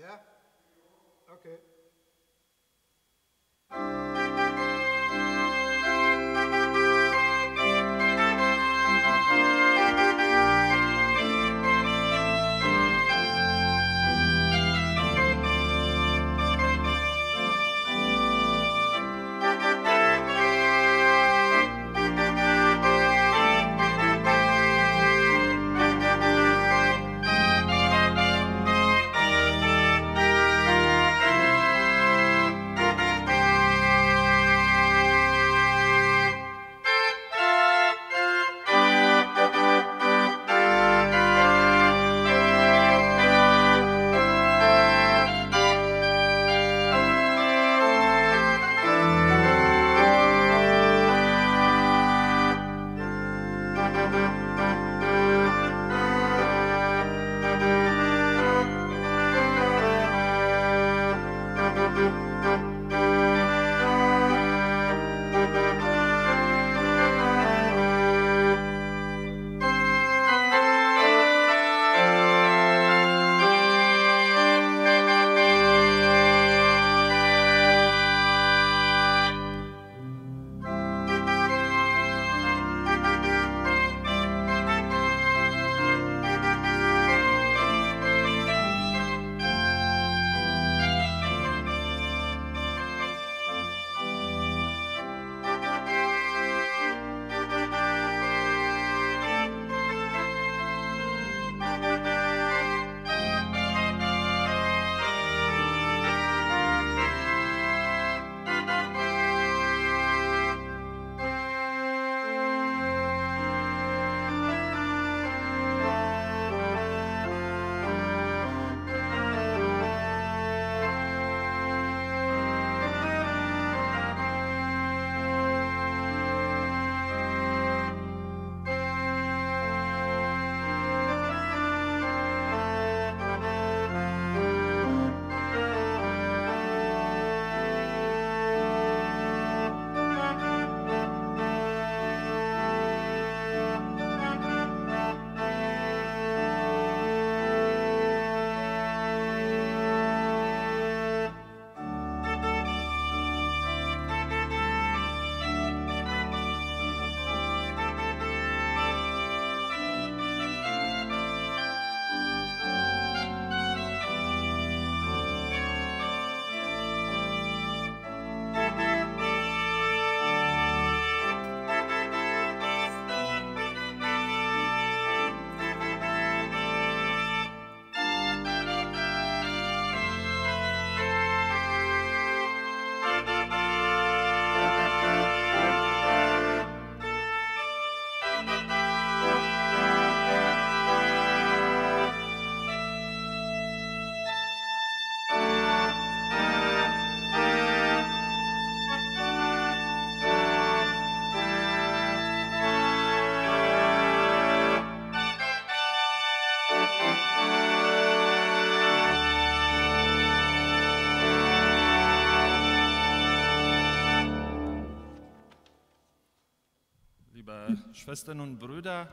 Yeah? Okay. Schwestern und Brüder,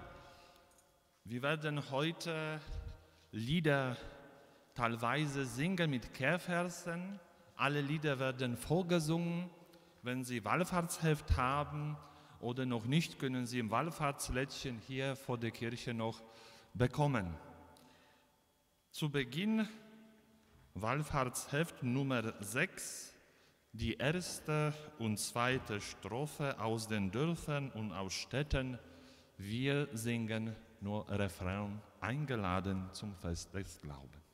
wir werden heute Lieder teilweise singen mit Kehrversen. Alle Lieder werden vorgesungen. Wenn Sie Wallfahrtsheft haben oder noch nicht, können Sie im Wallfahrtslädchen hier vor der Kirche noch bekommen. Zu Beginn Wallfahrtsheft Nummer 6 die erste und zweite Strophe aus den Dörfern und aus Städten. Wir singen nur Refrain, eingeladen zum Fest des Glaubens.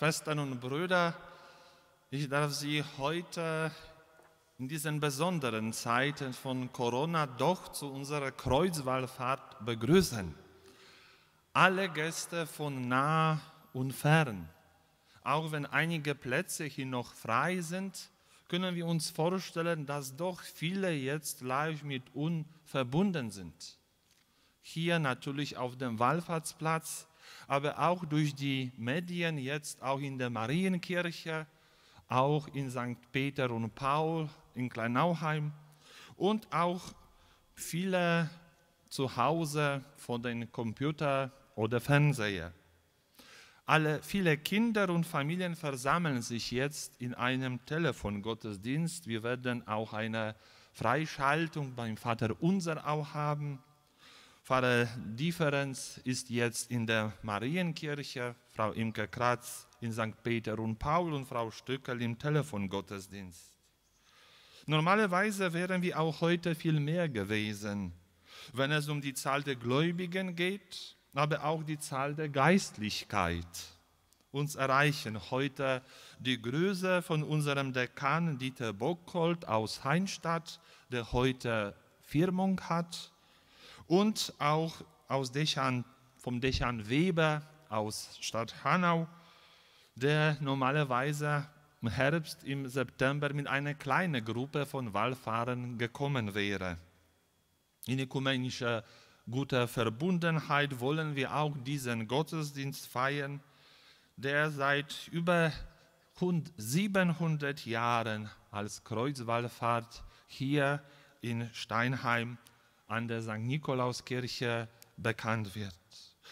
Schwestern und Brüder, ich darf Sie heute in diesen besonderen Zeiten von Corona doch zu unserer Kreuzwallfahrt begrüßen. Alle Gäste von nah und fern. Auch wenn einige Plätze hier noch frei sind, können wir uns vorstellen, dass doch viele jetzt live mit uns verbunden sind. Hier natürlich auf dem Wallfahrtsplatz, aber auch durch die Medien, jetzt auch in der Marienkirche, auch in St. Peter und Paul in Kleinauheim und auch viele zu Hause vor den Computer oder Fernseher. Alle, viele Kinder und Familien versammeln sich jetzt in einem Telefongottesdienst. Wir werden auch eine Freischaltung beim Vater Unser auch haben. Pfarrer Differenz ist jetzt in der Marienkirche, Frau Imke Kratz in St. Peter und Paul und Frau Stöckel im Telefongottesdienst. Normalerweise wären wir auch heute viel mehr gewesen, wenn es um die Zahl der Gläubigen geht, aber auch die Zahl der Geistlichkeit. Uns erreichen heute die Grüße von unserem Dekan Dieter Bockholt aus Heinstadt, der heute Firmung hat, und auch aus Dechan, vom Dechan Weber aus Stadt Hanau, der normalerweise im Herbst, im September mit einer kleinen Gruppe von Wallfahrern gekommen wäre. In ökumenischer guter Verbundenheit wollen wir auch diesen Gottesdienst feiern, der seit über 700 Jahren als Kreuzwallfahrt hier in Steinheim an der St. Nikolauskirche bekannt wird.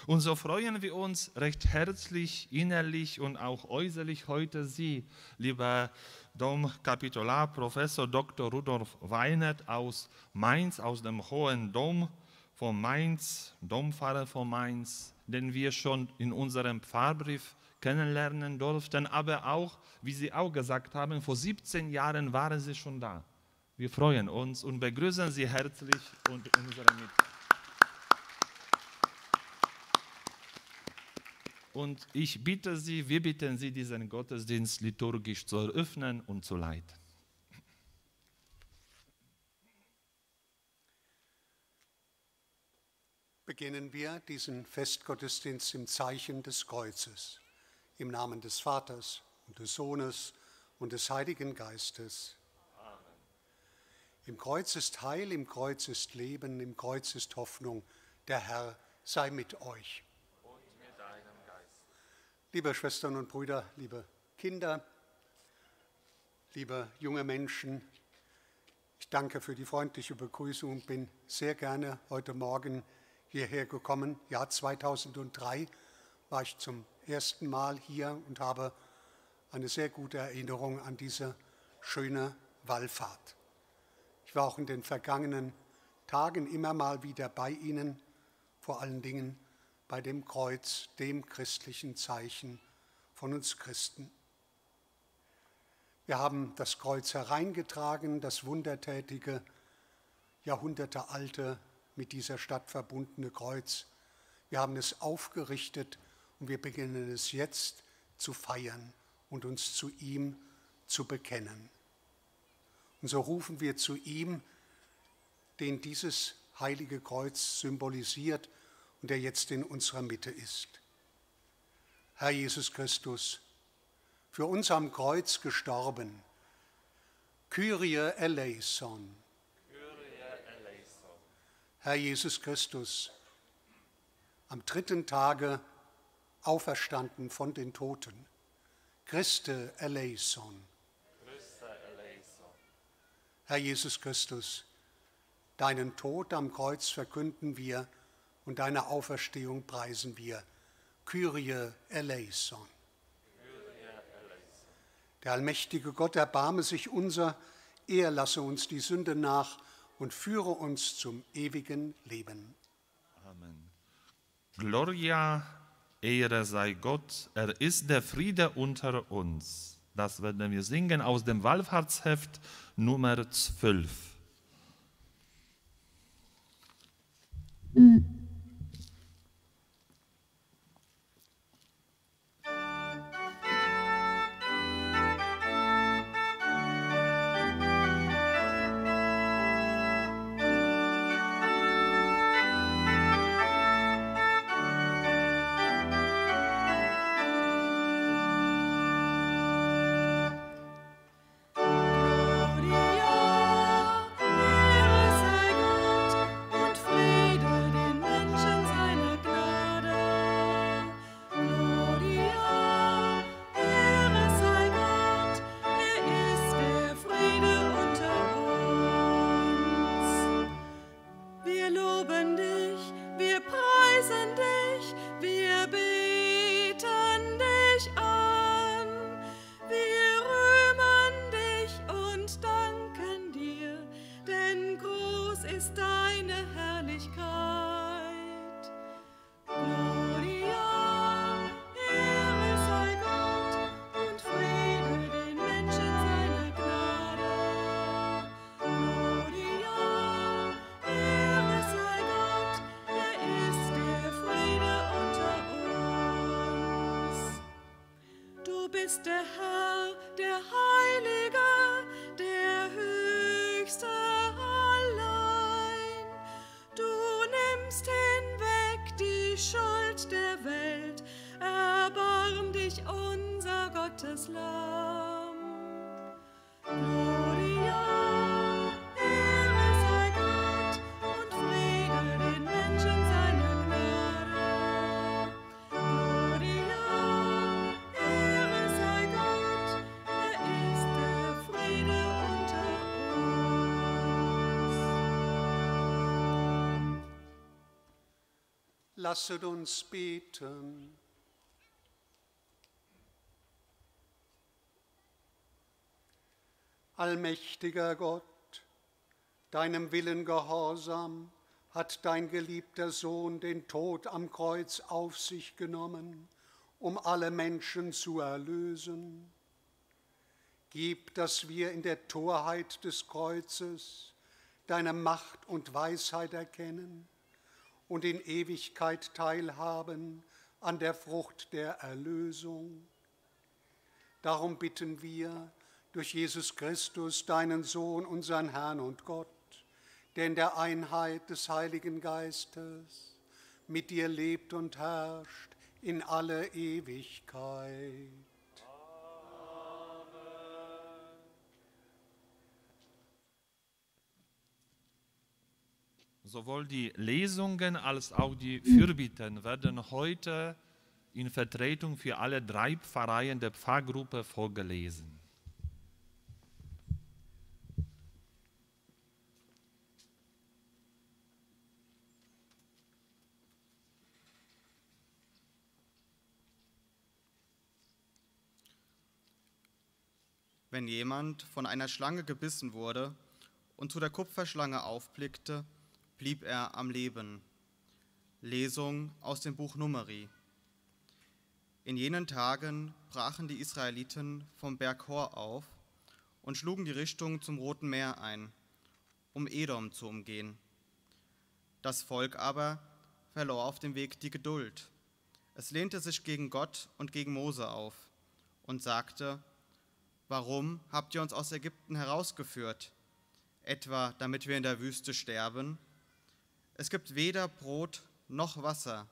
Und so freuen wir uns recht herzlich, innerlich und auch äußerlich heute Sie, lieber Domkapitular Professor Dr. Rudolf Weinert aus Mainz, aus dem Hohen Dom von Mainz, Dompfarrer von Mainz, den wir schon in unserem Pfarrbrief kennenlernen durften, aber auch, wie Sie auch gesagt haben, vor 17 Jahren waren Sie schon da. Wir freuen uns und begrüßen Sie herzlich und in unserer Mitte. Und ich bitte Sie, wir bitten Sie, diesen Gottesdienst liturgisch zu eröffnen und zu leiten. beginnen wir diesen Festgottesdienst im Zeichen des Kreuzes. Im Namen des Vaters und des Sohnes und des Heiligen Geistes. Im Kreuz ist Heil, im Kreuz ist Leben, im Kreuz ist Hoffnung. Der Herr sei mit euch. Liebe Schwestern und Brüder, liebe Kinder, liebe junge Menschen, ich danke für die freundliche Begrüßung und bin sehr gerne heute Morgen hierher gekommen. Jahr 2003 war ich zum ersten Mal hier und habe eine sehr gute Erinnerung an diese schöne Wallfahrt. Ich war auch in den vergangenen Tagen immer mal wieder bei Ihnen, vor allen Dingen bei dem Kreuz, dem christlichen Zeichen von uns Christen. Wir haben das Kreuz hereingetragen, das wundertätige, jahrhundertealte, mit dieser Stadt verbundene Kreuz. Wir haben es aufgerichtet und wir beginnen es jetzt zu feiern und uns zu ihm zu bekennen. Und so rufen wir zu ihm, den dieses heilige Kreuz symbolisiert und der jetzt in unserer Mitte ist. Herr Jesus Christus, für uns am Kreuz gestorben, Kyrie eleison. Herr Jesus Christus, am dritten Tage auferstanden von den Toten, Christe eleison. Herr Jesus Christus, deinen Tod am Kreuz verkünden wir und deine Auferstehung preisen wir. Kyrie eleison. Der allmächtige Gott erbarme sich unser, er lasse uns die Sünde nach und führe uns zum ewigen Leben. Amen. Gloria, Ehre sei Gott, er ist der Friede unter uns. Das werden wir singen aus dem Wallfahrtsheft Nummer 12. Gloria, Gottes Lamm. Gloria, Ehre sei Gott und Friede den Menschen seiner Gnade. Gloria, Ehre sei Gott, er ist der Friede unter uns. Lasset uns beten. Allmächtiger Gott, deinem Willen gehorsam hat dein geliebter Sohn den Tod am Kreuz auf sich genommen, um alle Menschen zu erlösen. Gib, dass wir in der Torheit des Kreuzes deine Macht und Weisheit erkennen und in Ewigkeit teilhaben an der Frucht der Erlösung. Darum bitten wir durch Jesus Christus, deinen Sohn, unseren Herrn und Gott, der in der Einheit des Heiligen Geistes mit dir lebt und herrscht in alle Ewigkeit. Sowohl die Lesungen als auch die Fürbitten werden heute in Vertretung für alle drei Pfarreien der Pfarrgruppe vorgelesen. Wenn jemand von einer Schlange gebissen wurde und zu der Kupferschlange aufblickte, blieb er am Leben. Lesung aus dem Buch Numeri. In jenen Tagen brachen die Israeliten vom Berg Hor auf und schlugen die Richtung zum Roten Meer ein, um Edom zu umgehen. Das Volk aber verlor auf dem Weg die Geduld. Es lehnte sich gegen Gott und gegen Mose auf und sagte, Warum habt ihr uns aus Ägypten herausgeführt? Etwa damit wir in der Wüste sterben? Es gibt weder Brot noch Wasser,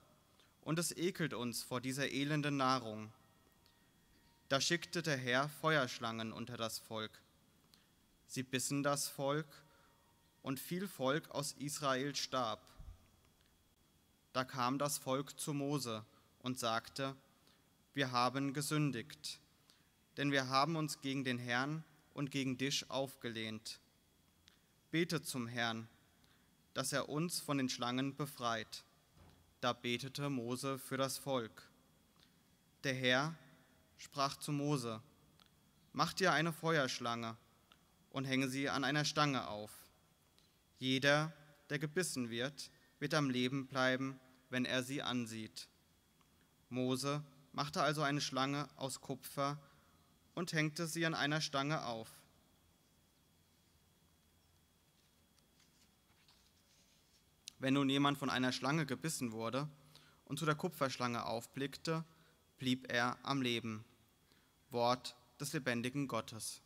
und es ekelt uns vor dieser elenden Nahrung. Da schickte der Herr Feuerschlangen unter das Volk. Sie bissen das Volk, und viel Volk aus Israel starb. Da kam das Volk zu Mose und sagte, wir haben gesündigt denn wir haben uns gegen den Herrn und gegen dich aufgelehnt. Betet zum Herrn, dass er uns von den Schlangen befreit. Da betete Mose für das Volk. Der Herr sprach zu Mose, Mach dir eine Feuerschlange und hänge sie an einer Stange auf. Jeder, der gebissen wird, wird am Leben bleiben, wenn er sie ansieht. Mose machte also eine Schlange aus Kupfer und hängte sie an einer Stange auf. Wenn nun jemand von einer Schlange gebissen wurde und zu der Kupferschlange aufblickte, blieb er am Leben. Wort des lebendigen Gottes.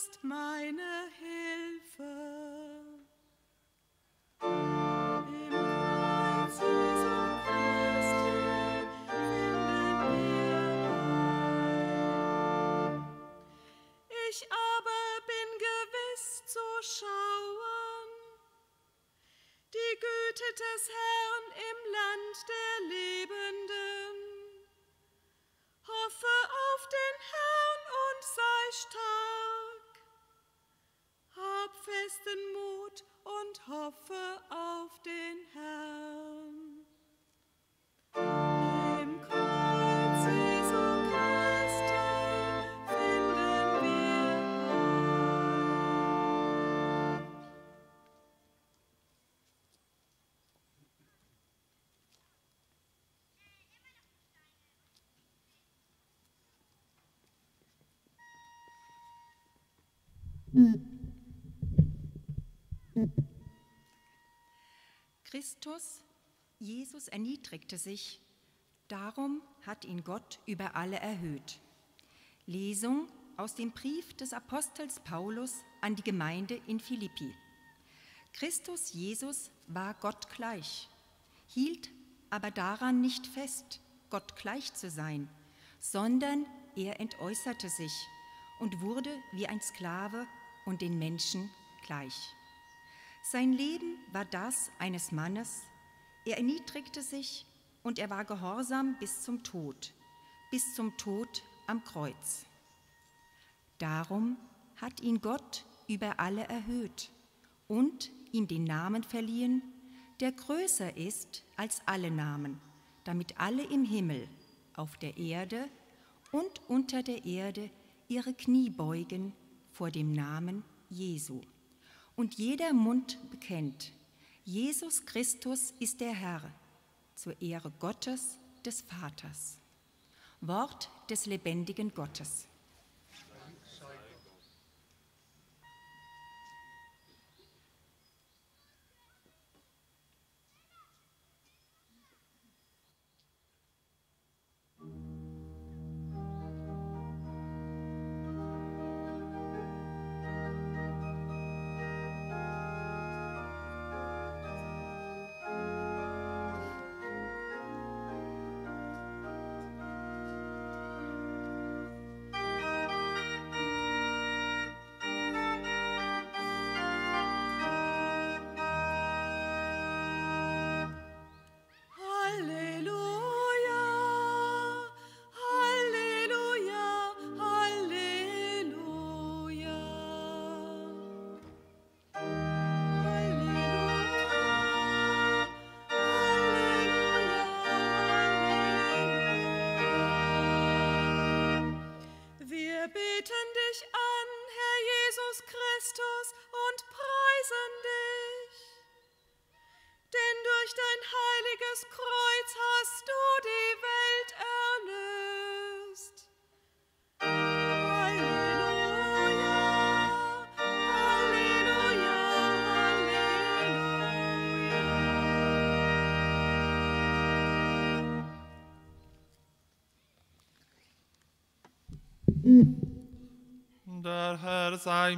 Wurdest meine Hilfe. Ich aber bin gewiss zu schauen, die Güte des Herrn im Land der Christus, Jesus erniedrigte sich, darum hat ihn Gott über alle erhöht. Lesung aus dem Brief des Apostels Paulus an die Gemeinde in Philippi. Christus Jesus war Gott gleich, hielt aber daran nicht fest, Gott gleich zu sein, sondern er entäußerte sich und wurde wie ein Sklave und den Menschen gleich. Sein Leben war das eines Mannes, er erniedrigte sich und er war gehorsam bis zum Tod, bis zum Tod am Kreuz. Darum hat ihn Gott über alle erhöht und ihm den Namen verliehen, der größer ist als alle Namen, damit alle im Himmel, auf der Erde und unter der Erde ihre Knie beugen vor dem Namen Jesu. Und jeder Mund bekennt, Jesus Christus ist der Herr, zur Ehre Gottes des Vaters. Wort des lebendigen Gottes.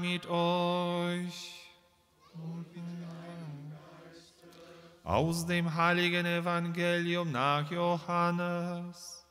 Mit euch. Aus dem heiligen Evangelium nach Johannes.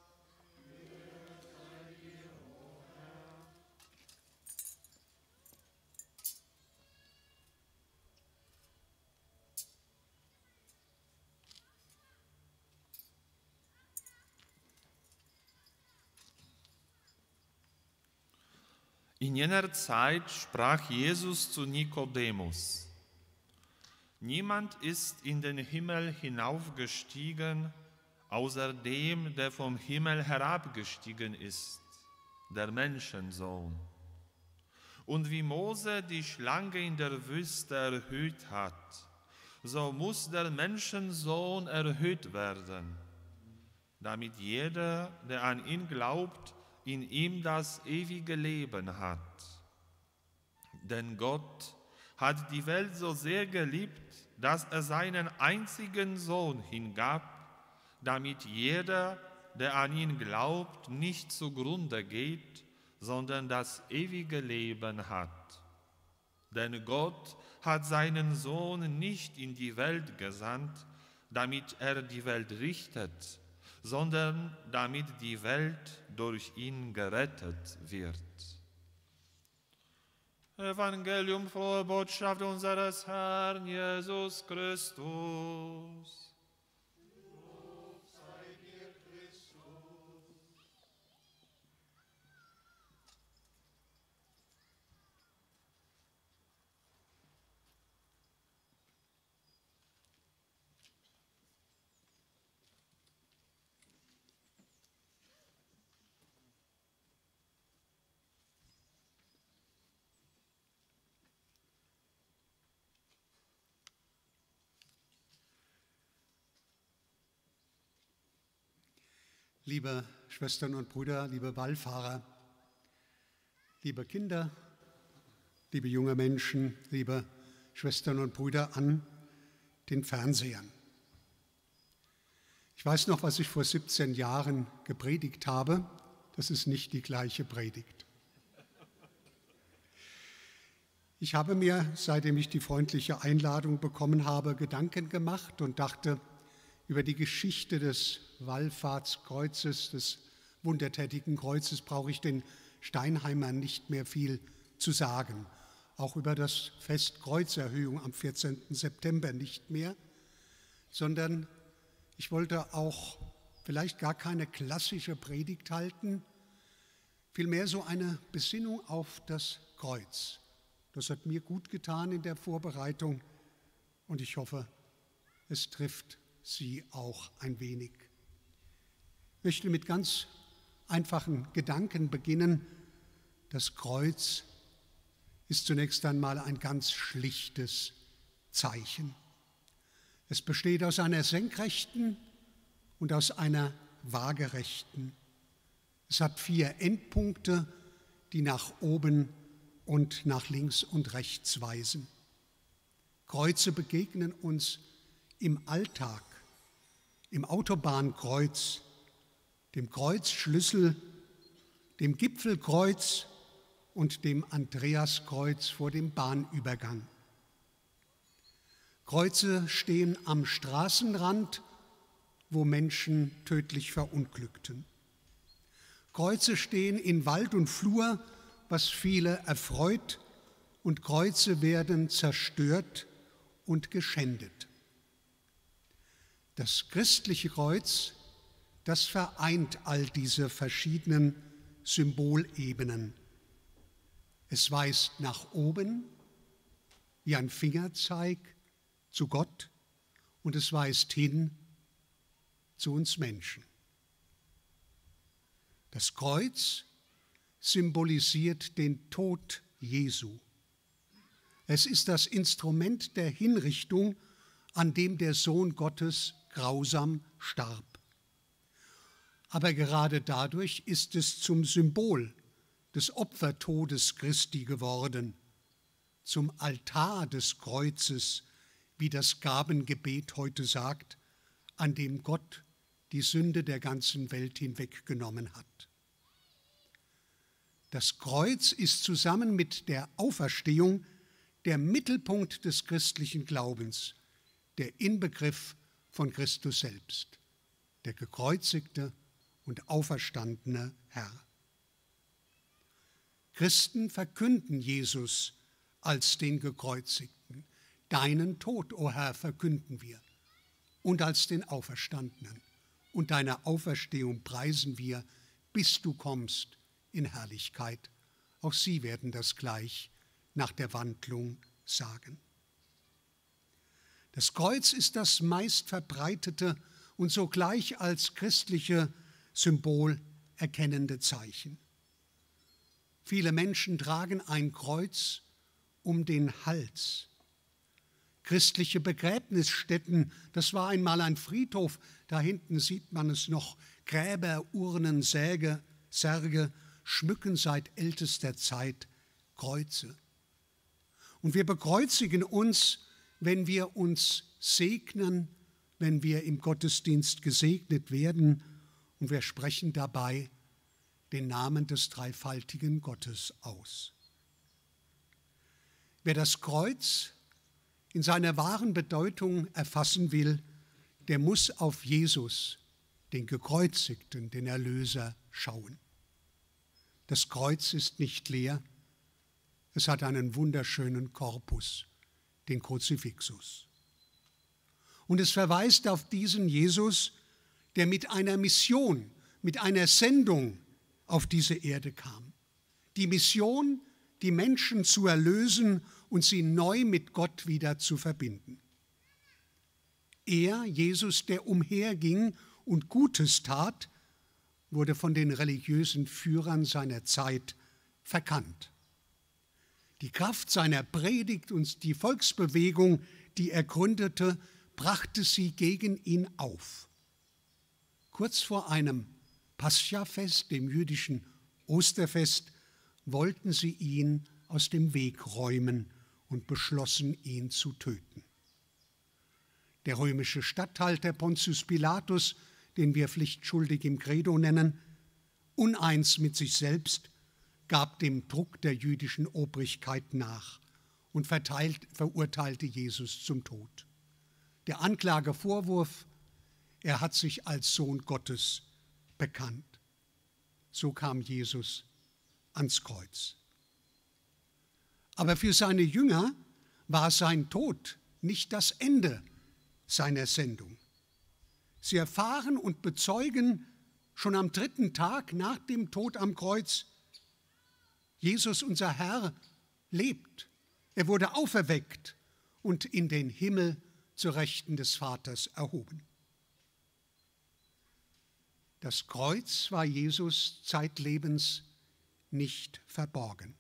In jener Zeit sprach Jesus zu Nikodemus, Niemand ist in den Himmel hinaufgestiegen, außer dem, der vom Himmel herabgestiegen ist, der Menschensohn. Und wie Mose die Schlange in der Wüste erhöht hat, so muss der Menschensohn erhöht werden, damit jeder, der an ihn glaubt, in ihm das ewige Leben hat. Denn Gott hat die Welt so sehr geliebt, dass er seinen einzigen Sohn hingab, damit jeder, der an ihn glaubt, nicht zugrunde geht, sondern das ewige Leben hat. Denn Gott hat seinen Sohn nicht in die Welt gesandt, damit er die Welt richtet, sondern damit die Welt durch ihn gerettet wird. Evangelium frohe Botschaft unseres Herrn Jesus Christus. Liebe Schwestern und Brüder, liebe Wallfahrer, liebe Kinder, liebe junge Menschen, liebe Schwestern und Brüder an den Fernsehern. Ich weiß noch, was ich vor 17 Jahren gepredigt habe. Das ist nicht die gleiche Predigt. Ich habe mir, seitdem ich die freundliche Einladung bekommen habe, Gedanken gemacht und dachte über die Geschichte des Wallfahrtskreuzes, des wundertätigen Kreuzes, brauche ich den Steinheimern nicht mehr viel zu sagen. Auch über das Fest Kreuzerhöhung am 14. September nicht mehr, sondern ich wollte auch vielleicht gar keine klassische Predigt halten, vielmehr so eine Besinnung auf das Kreuz. Das hat mir gut getan in der Vorbereitung und ich hoffe, es trifft Sie auch ein wenig. Ich möchte mit ganz einfachen Gedanken beginnen. Das Kreuz ist zunächst einmal ein ganz schlichtes Zeichen. Es besteht aus einer senkrechten und aus einer waagerechten. Es hat vier Endpunkte, die nach oben und nach links und rechts weisen. Kreuze begegnen uns im Alltag, im Autobahnkreuz, dem Kreuzschlüssel, dem Gipfelkreuz und dem Andreaskreuz vor dem Bahnübergang. Kreuze stehen am Straßenrand, wo Menschen tödlich verunglückten. Kreuze stehen in Wald und Flur, was viele erfreut, und Kreuze werden zerstört und geschändet. Das christliche Kreuz, das vereint all diese verschiedenen Symbolebenen. Es weist nach oben wie ein Fingerzeig zu Gott und es weist hin zu uns Menschen. Das Kreuz symbolisiert den Tod Jesu. Es ist das Instrument der Hinrichtung, an dem der Sohn Gottes grausam starb. Aber gerade dadurch ist es zum Symbol des Opfertodes Christi geworden, zum Altar des Kreuzes, wie das Gabengebet heute sagt, an dem Gott die Sünde der ganzen Welt hinweggenommen hat. Das Kreuz ist zusammen mit der Auferstehung der Mittelpunkt des christlichen Glaubens, der Inbegriff von Christus selbst, der gekreuzigte und auferstandene Herr. Christen verkünden Jesus als den gekreuzigten. Deinen Tod, o oh Herr, verkünden wir und als den Auferstandenen. Und deine Auferstehung preisen wir, bis du kommst in Herrlichkeit. Auch sie werden das gleich nach der Wandlung sagen. Das Kreuz ist das meistverbreitete und sogleich als christliche Symbol erkennende Zeichen. Viele Menschen tragen ein Kreuz um den Hals. Christliche Begräbnisstätten, das war einmal ein Friedhof, da hinten sieht man es noch, Gräber, Urnen, Säge, Särge schmücken seit ältester Zeit Kreuze. Und wir bekreuzigen uns, wenn wir uns segnen, wenn wir im Gottesdienst gesegnet werden und wir sprechen dabei den Namen des dreifaltigen Gottes aus. Wer das Kreuz in seiner wahren Bedeutung erfassen will, der muss auf Jesus, den gekreuzigten, den Erlöser, schauen. Das Kreuz ist nicht leer, es hat einen wunderschönen Korpus, den Kruzifixus. Und es verweist auf diesen Jesus, der mit einer Mission, mit einer Sendung auf diese Erde kam. Die Mission, die Menschen zu erlösen und sie neu mit Gott wieder zu verbinden. Er, Jesus, der umherging und Gutes tat, wurde von den religiösen Führern seiner Zeit verkannt. Die Kraft seiner Predigt und die Volksbewegung, die er gründete, brachte sie gegen ihn auf. Kurz vor einem Pascha-Fest, dem jüdischen Osterfest, wollten sie ihn aus dem Weg räumen und beschlossen, ihn zu töten. Der römische Statthalter Pontius Pilatus, den wir pflichtschuldig im Credo nennen, uneins mit sich selbst, gab dem Druck der jüdischen Obrigkeit nach und verteilt, verurteilte Jesus zum Tod. Der Anklagevorwurf, er hat sich als Sohn Gottes bekannt. So kam Jesus ans Kreuz. Aber für seine Jünger war sein Tod nicht das Ende seiner Sendung. Sie erfahren und bezeugen schon am dritten Tag nach dem Tod am Kreuz, Jesus unser Herr lebt. Er wurde auferweckt und in den Himmel zur Rechten des Vaters erhoben. Das Kreuz war Jesus zeitlebens nicht verborgen.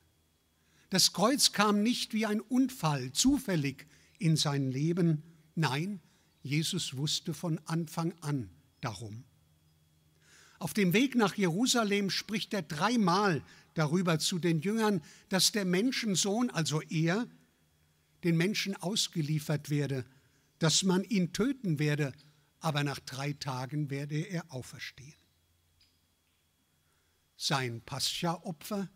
Das Kreuz kam nicht wie ein Unfall zufällig in sein Leben. Nein, Jesus wusste von Anfang an darum. Auf dem Weg nach Jerusalem spricht er dreimal darüber zu den Jüngern, dass der Menschensohn, also er, den Menschen ausgeliefert werde, dass man ihn töten werde, aber nach drei Tagen werde er auferstehen. Sein Pascha-Opfer,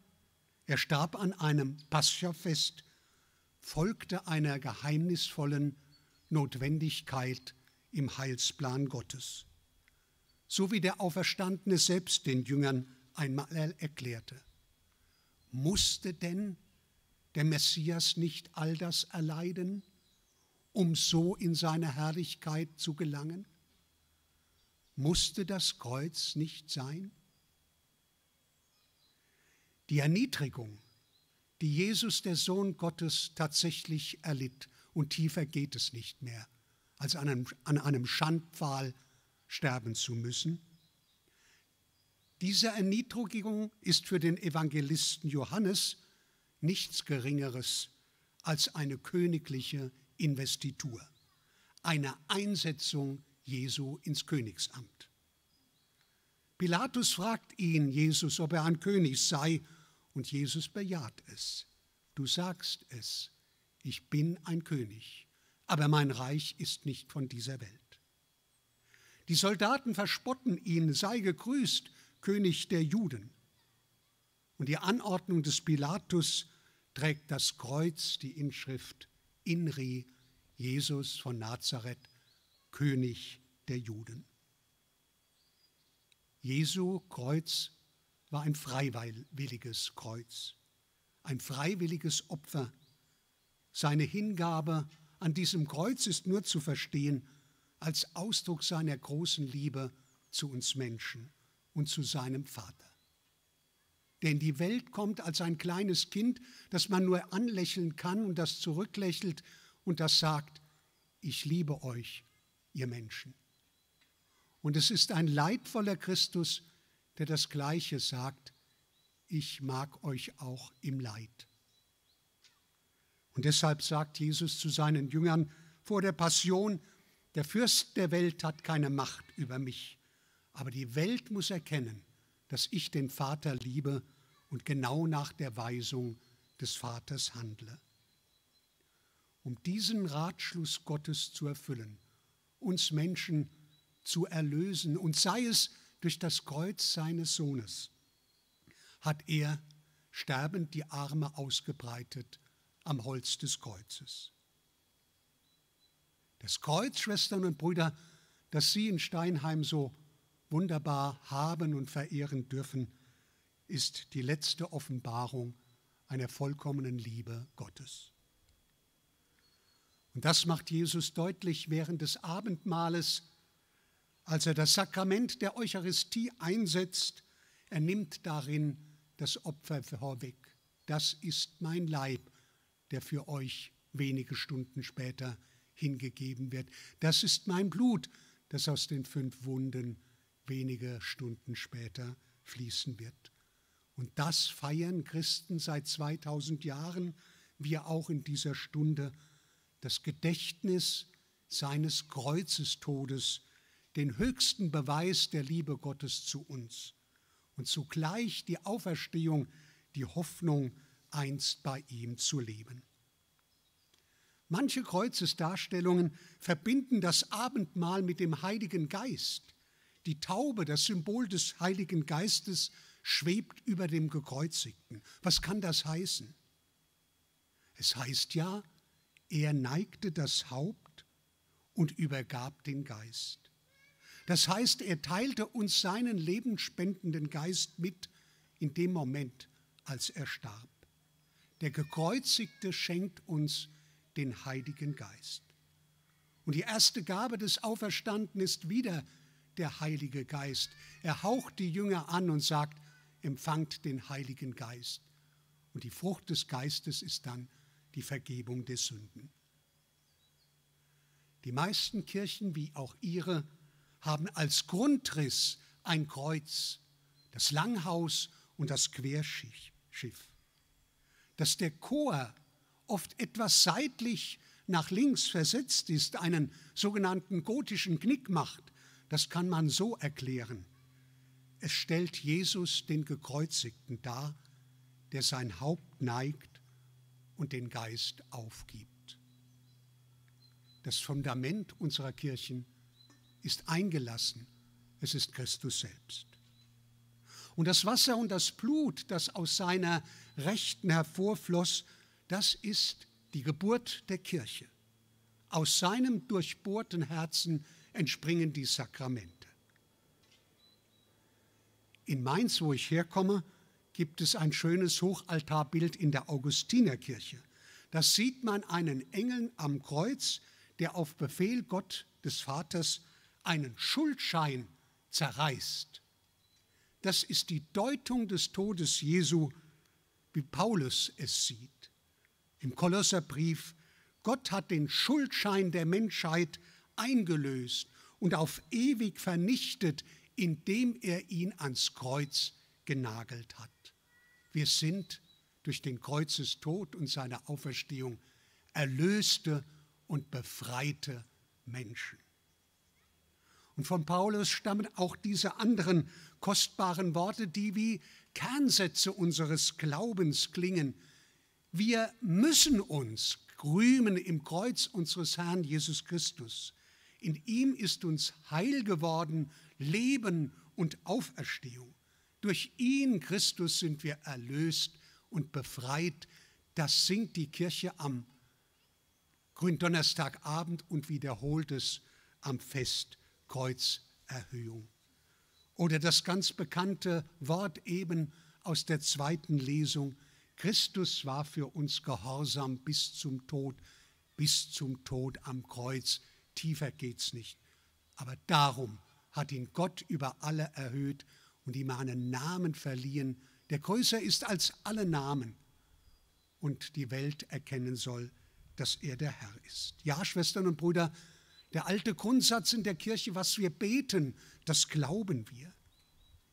er starb an einem Pascha-Fest, folgte einer geheimnisvollen Notwendigkeit im Heilsplan Gottes, so wie der Auferstandene selbst den Jüngern einmal erklärte. Musste denn der Messias nicht all das erleiden, um so in seine Herrlichkeit zu gelangen? Musste das Kreuz nicht sein? Die Erniedrigung, die Jesus, der Sohn Gottes, tatsächlich erlitt, und tiefer geht es nicht mehr, als an einem, an einem Schandpfahl sterben zu müssen, diese Erniedrigung ist für den Evangelisten Johannes nichts Geringeres als eine königliche Investitur, eine Einsetzung Jesu ins Königsamt. Pilatus fragt ihn, Jesus, ob er ein König sei, und Jesus bejaht es. Du sagst es, ich bin ein König, aber mein Reich ist nicht von dieser Welt. Die Soldaten verspotten ihn, sei gegrüßt, König der Juden. Und die Anordnung des Pilatus trägt das Kreuz, die Inschrift Inri, Jesus von Nazareth, König der Juden. Jesu Kreuz war ein freiwilliges Kreuz, ein freiwilliges Opfer. Seine Hingabe an diesem Kreuz ist nur zu verstehen als Ausdruck seiner großen Liebe zu uns Menschen und zu seinem Vater. Denn die Welt kommt als ein kleines Kind, das man nur anlächeln kann und das zurücklächelt und das sagt, ich liebe euch, ihr Menschen. Und es ist ein leidvoller Christus, der das Gleiche sagt, ich mag euch auch im Leid. Und deshalb sagt Jesus zu seinen Jüngern vor der Passion, der Fürst der Welt hat keine Macht über mich, aber die Welt muss erkennen, dass ich den Vater liebe und genau nach der Weisung des Vaters handle. Um diesen Ratschluss Gottes zu erfüllen, uns Menschen zu erlösen und sei es durch das Kreuz seines Sohnes, hat er sterbend die Arme ausgebreitet am Holz des Kreuzes. Das Kreuz, Schwestern und Brüder, das Sie in Steinheim so wunderbar haben und verehren dürfen, ist die letzte Offenbarung einer vollkommenen Liebe Gottes. Und das macht Jesus deutlich während des Abendmahles, als er das Sakrament der Eucharistie einsetzt. Er nimmt darin das Opfer vorweg. Das ist mein Leib, der für euch wenige Stunden später hingegeben wird. Das ist mein Blut, das aus den fünf Wunden wenige Stunden später fließen wird. Und das feiern Christen seit 2000 Jahren, wir auch in dieser Stunde, das Gedächtnis seines Kreuzestodes, den höchsten Beweis der Liebe Gottes zu uns. und zugleich die Auferstehung, die Hoffnung, einst bei ihm zu leben. Manche Kreuzesdarstellungen verbinden das Abendmahl mit dem Heiligen Geist. Die Taube, das Symbol des Heiligen Geistes, schwebt über dem Gekreuzigten. Was kann das heißen? Es heißt ja, er neigte das Haupt und übergab den Geist. Das heißt, er teilte uns seinen lebensspendenden Geist mit in dem Moment, als er starb. Der Gekreuzigte schenkt uns den Heiligen Geist. Und die erste Gabe des Auferstandenen ist wieder der Heilige Geist. Er haucht die Jünger an und sagt, empfangt den Heiligen Geist. Und die Frucht des Geistes ist dann die Vergebung der Sünden. Die meisten Kirchen, wie auch ihre, haben als Grundriss ein Kreuz, das Langhaus und das Querschiff. Dass der Chor oft etwas seitlich nach links versetzt ist, einen sogenannten gotischen Knick macht, das kann man so erklären. Es stellt Jesus den Gekreuzigten dar, der sein Haupt neigt und den Geist aufgibt. Das Fundament unserer Kirchen ist eingelassen. Es ist Christus selbst. Und das Wasser und das Blut, das aus seiner Rechten hervorfloss, das ist die Geburt der Kirche. Aus seinem durchbohrten Herzen entspringen die Sakramente. In Mainz, wo ich herkomme, gibt es ein schönes Hochaltarbild in der Augustinerkirche. Da sieht man einen Engel am Kreuz, der auf Befehl Gott des Vaters einen Schuldschein zerreißt. Das ist die Deutung des Todes Jesu, wie Paulus es sieht. Im Kolosserbrief, Gott hat den Schuldschein der Menschheit eingelöst und auf ewig vernichtet, indem er ihn ans Kreuz genagelt hat. Wir sind durch den Kreuzestod und seine Auferstehung erlöste und befreite Menschen. Und von Paulus stammen auch diese anderen kostbaren Worte, die wie Kernsätze unseres Glaubens klingen. Wir müssen uns rühmen im Kreuz unseres Herrn Jesus Christus. In ihm ist uns Heil geworden, Leben und Auferstehung. Durch ihn, Christus, sind wir erlöst und befreit. Das singt die Kirche am Gründonnerstagabend und wiederholt es am Fest Kreuzerhöhung. Oder das ganz bekannte Wort eben aus der zweiten Lesung, Christus war für uns gehorsam bis zum Tod, bis zum Tod am Kreuz. Tiefer geht's nicht. Aber darum hat ihn Gott über alle erhöht und ihm einen Namen verliehen, der größer ist als alle Namen und die Welt erkennen soll, dass er der Herr ist. Ja, Schwestern und Brüder, der alte Grundsatz in der Kirche, was wir beten, das glauben wir.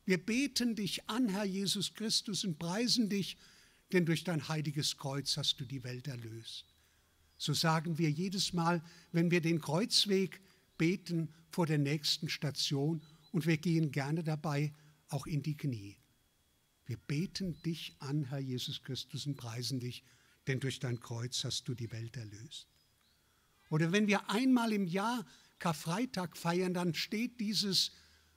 Wir beten dich an, Herr Jesus Christus, und preisen dich, denn durch dein heiliges Kreuz hast du die Welt erlöst. So sagen wir jedes Mal, wenn wir den Kreuzweg beten vor der nächsten Station und wir gehen gerne dabei auch in die Knie. Wir beten dich an, Herr Jesus Christus, und preisen dich, denn durch dein Kreuz hast du die Welt erlöst. Oder wenn wir einmal im Jahr Karfreitag feiern, dann steht dieses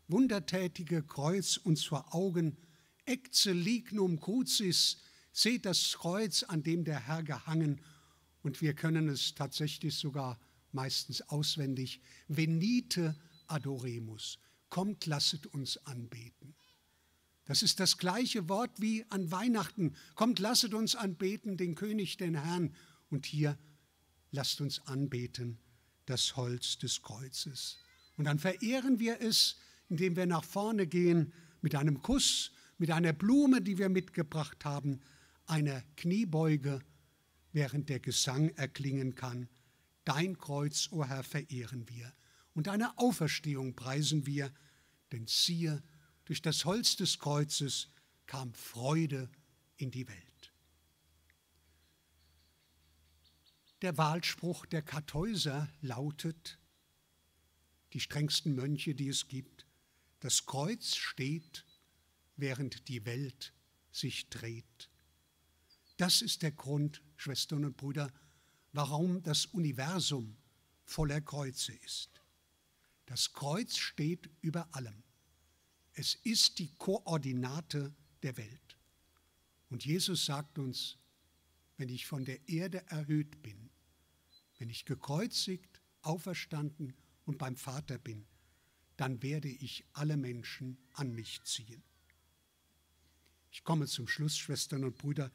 wundertätige Kreuz uns vor Augen. Ecce lignum crucis, seht das Kreuz, an dem der Herr gehangen. Und wir können es tatsächlich sogar meistens auswendig. Venite adoremus, kommt, lasset uns anbeten. Das ist das gleiche Wort wie an Weihnachten. Kommt, lasset uns anbeten, den König, den Herrn. Und hier lasst uns anbeten das Holz des Kreuzes. Und dann verehren wir es, indem wir nach vorne gehen mit einem Kuss, mit einer Blume, die wir mitgebracht haben, einer Kniebeuge, während der Gesang erklingen kann. Dein Kreuz, o oh Herr, verehren wir und deine Auferstehung preisen wir, denn siehe, durch das Holz des Kreuzes kam Freude in die Welt. Der Wahlspruch der Kartäuser lautet, die strengsten Mönche, die es gibt, das Kreuz steht während die Welt sich dreht. Das ist der Grund, Schwestern und Brüder, warum das Universum voller Kreuze ist. Das Kreuz steht über allem. Es ist die Koordinate der Welt. Und Jesus sagt uns, wenn ich von der Erde erhöht bin, wenn ich gekreuzigt, auferstanden und beim Vater bin, dann werde ich alle Menschen an mich ziehen. Ich komme zum Schluss, Schwestern und Brüder,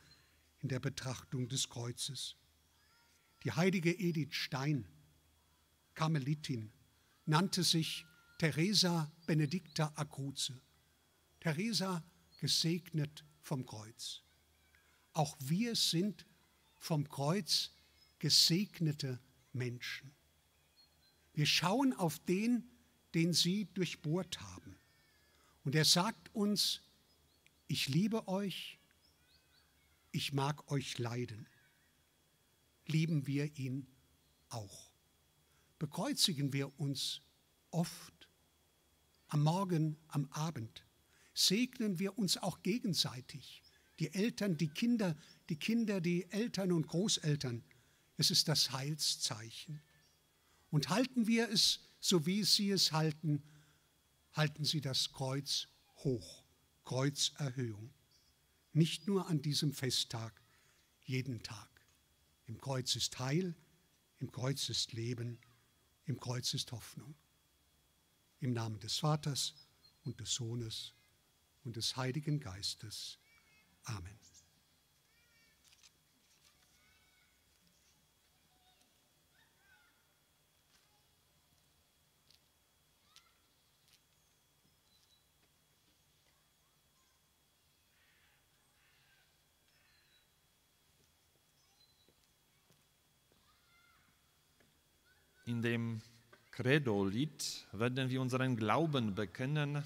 in der Betrachtung des Kreuzes. Die heilige Edith Stein, Karmelitin, nannte sich Teresa Benedicta Acruze. Teresa gesegnet vom Kreuz. Auch wir sind vom Kreuz gesegnete Menschen. Wir schauen auf den, den sie durchbohrt haben. Und er sagt uns, ich liebe euch, ich mag euch leiden. Lieben wir ihn auch. Bekreuzigen wir uns oft, am Morgen, am Abend. Segnen wir uns auch gegenseitig, die Eltern, die Kinder, die Kinder, die Eltern und Großeltern. Es ist das Heilszeichen. Und halten wir es, so wie Sie es halten, halten Sie das Kreuz hoch, Kreuzerhöhung. Nicht nur an diesem Festtag, jeden Tag. Im Kreuz ist Heil, im Kreuz ist Leben, im Kreuz ist Hoffnung. Im Namen des Vaters und des Sohnes und des Heiligen Geistes. Amen. In dem Credo-Lied werden wir unseren Glauben bekennen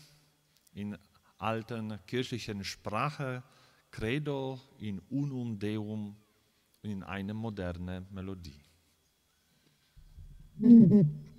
in alten kirchlichen Sprache, Credo in unum Deum in eine moderne Melodie.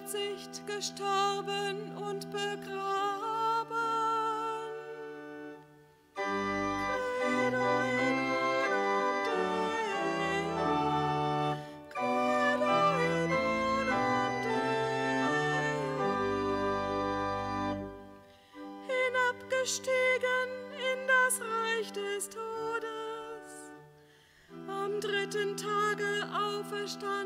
gekreuzigt, gestorben und begraben. Credo in unum Deum, credo in unum Deum. Hinabgestiegen in das Reich des Todes, am dritten Tage auferstanden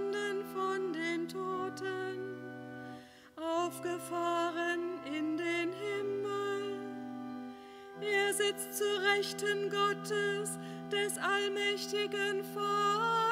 aufgefahren in den Himmel. Er sitzt zu Rechten Gottes, des allmächtigen Vaters.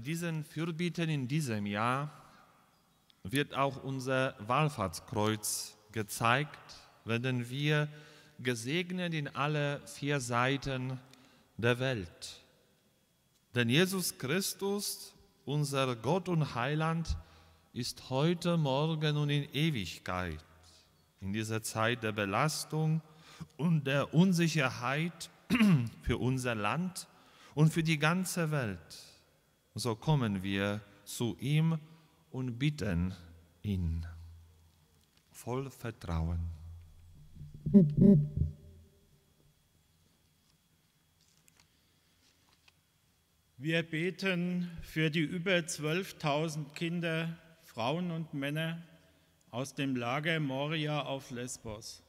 Bei diesen Fürbieten in diesem Jahr wird auch unser Wallfahrtskreuz gezeigt, werden wir gesegnet in alle vier Seiten der Welt. Denn Jesus Christus, unser Gott und Heiland, ist heute, morgen und in Ewigkeit, in dieser Zeit der Belastung und der Unsicherheit für unser Land und für die ganze Welt. So kommen wir zu ihm und bitten ihn voll Vertrauen. Wir beten für die über 12.000 Kinder, Frauen und Männer aus dem Lager Moria auf Lesbos,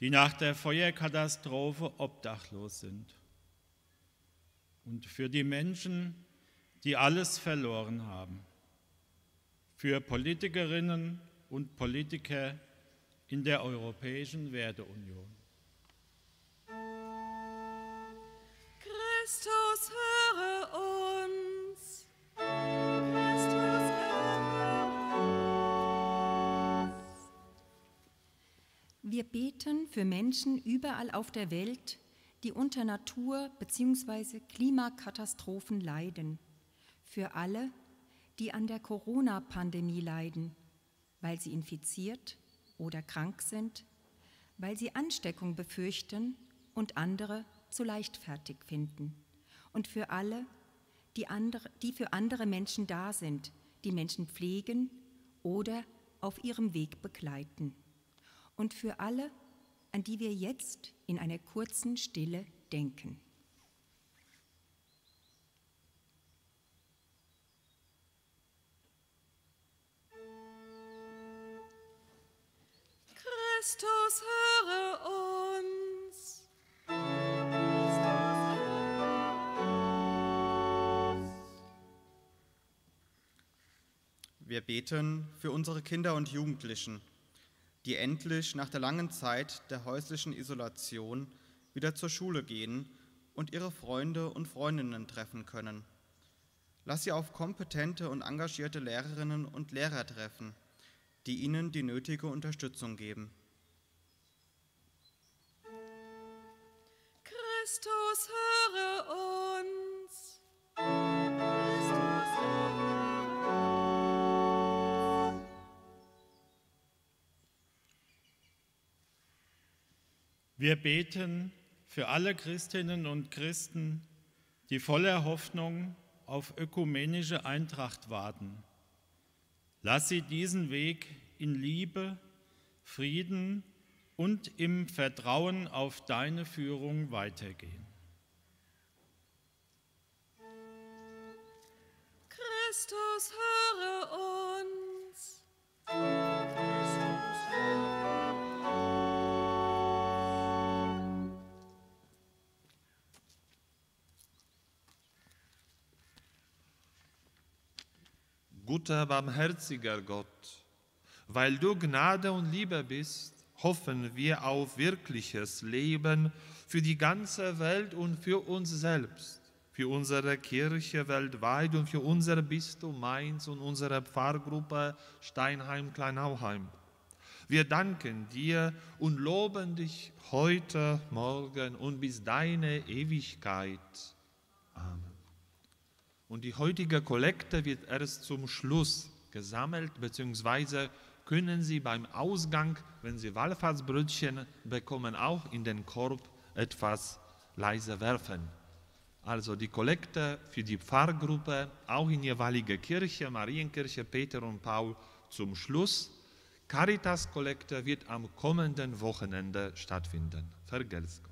die nach der Feuerkatastrophe obdachlos sind. Und für die Menschen, die alles verloren haben. Für Politikerinnen und Politiker in der Europäischen Werteunion. Christus, höre uns. Christus, höre uns. Wir beten für Menschen überall auf der Welt, die unter Natur- bzw. Klimakatastrophen leiden. Für alle, die an der Corona-Pandemie leiden, weil sie infiziert oder krank sind, weil sie Ansteckung befürchten und andere zu leichtfertig finden. Und für alle, die, andere, die für andere Menschen da sind, die Menschen pflegen oder auf ihrem Weg begleiten. Und für alle, an die wir jetzt in einer kurzen Stille denken. Wir beten für unsere Kinder und Jugendlichen, die endlich nach der langen Zeit der häuslichen Isolation wieder zur Schule gehen und ihre Freunde und Freundinnen treffen können. Lass sie auf kompetente und engagierte Lehrerinnen und Lehrer treffen, die ihnen die nötige Unterstützung geben. Christus, höre uns. Wir beten für alle Christinnen und Christen, die voller Hoffnung auf ökumenische Eintracht warten. Lass sie diesen Weg in Liebe, Frieden und im Vertrauen auf deine Führung weitergehen. Christus, höre uns. Guter, barmherziger Gott, weil du Gnade und Liebe bist, hoffen wir auf wirkliches Leben für die ganze Welt und für uns selbst. für unsere Kirche weltweit und für unser Bistum Mainz und unsere Pfarrgruppe Steinheim-Kleinauheim. Wir danken dir und loben dich heute, morgen und bis deine Ewigkeit. Amen. Und die heutige Kollekte wird erst zum Schluss gesammelt, beziehungsweise können Sie beim Ausgang, wenn Sie Wallfahrtsbrötchen bekommen, auch in den Korb etwas leise werfen. Also die Kollekte für die Pfarrgruppe, auch in jeweiliger Kirche, Marienkirche, Peter und Paul, zum Schluss. Caritas-Kollekte wird am kommenden Wochenende stattfinden. Vergelt's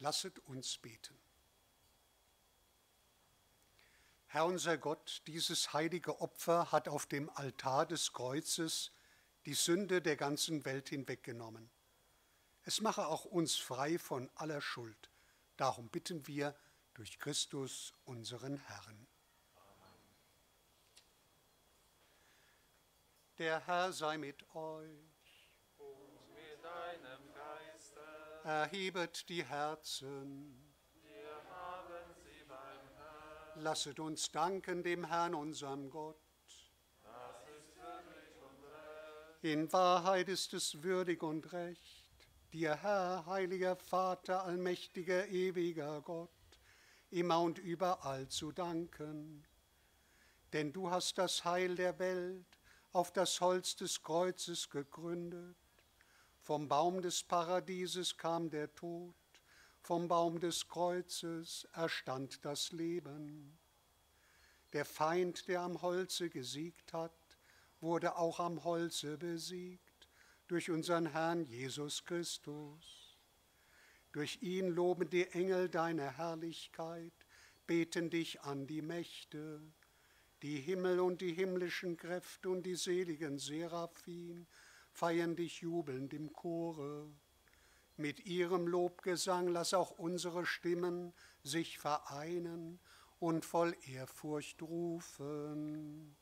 Lasset uns beten. Herr unser Gott, dieses heilige Opfer hat auf dem Altar des Kreuzes die Sünde der ganzen Welt hinweggenommen. Es mache auch uns frei von aller Schuld. Darum bitten wir durch Christus unseren Herrn. Der Herr sei mit euch. Und mit deinem Erhebet die Herzen. wir haben sie beim Herrn. Lasset uns danken dem Herrn, unserem Gott. Das ist würdig und recht. In Wahrheit ist es würdig und recht, dir, Herr, heiliger Vater, allmächtiger, ewiger Gott, immer und überall zu danken. Denn du hast das Heil der Welt auf das Holz des Kreuzes gegründet. Vom Baum des Paradieses kam der Tod, vom Baum des Kreuzes erstand das Leben. Der Feind, der am Holze gesiegt hat, wurde auch am Holze besiegt durch unseren Herrn Jesus Christus. Durch ihn loben die Engel deine Herrlichkeit, beten dich an die Mächte, die Himmel und die himmlischen Kräfte und die seligen Seraphim feiern dich jubelnd im Chore. Mit ihrem Lobgesang lass auch unsere Stimmen sich vereinen und voll Ehrfurcht rufen.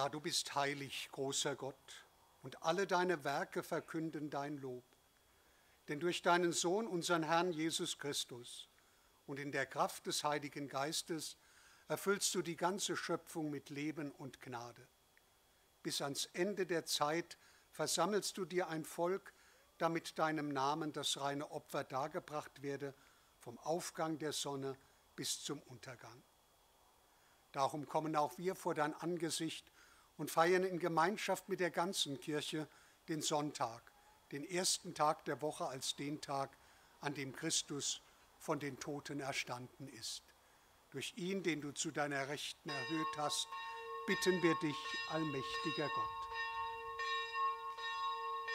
Ja, du bist heilig, großer Gott, und alle deine Werke verkünden dein Lob. Denn durch deinen Sohn, unseren Herrn Jesus Christus, und in der Kraft des Heiligen Geistes erfüllst du die ganze Schöpfung mit Leben und Gnade. Bis ans Ende der Zeit versammelst du dir ein Volk, damit deinem Namen das reine Opfer dargebracht werde, vom Aufgang der Sonne bis zum Untergang. Darum kommen auch wir vor dein Angesicht und feiern in Gemeinschaft mit der ganzen Kirche den Sonntag, den ersten Tag der Woche als den Tag, an dem Christus von den Toten erstanden ist. Durch ihn, den du zu deiner Rechten erhöht hast, bitten wir dich, allmächtiger Gott.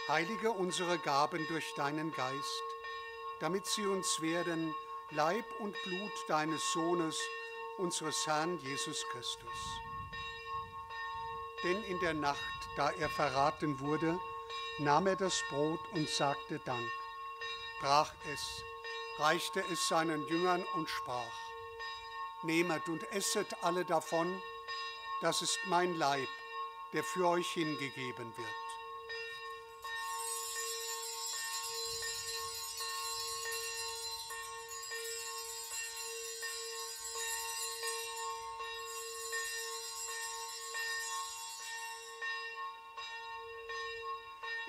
Heilige unsere Gaben durch deinen Geist, damit sie uns werden Leib und Blut deines Sohnes, unseres Herrn Jesus Christus. Denn in der Nacht, da er verraten wurde, nahm er das Brot und sagte Dank, brach es, reichte es seinen Jüngern und sprach, Nehmet und esset alle davon, das ist mein Leib, der für euch hingegeben wird.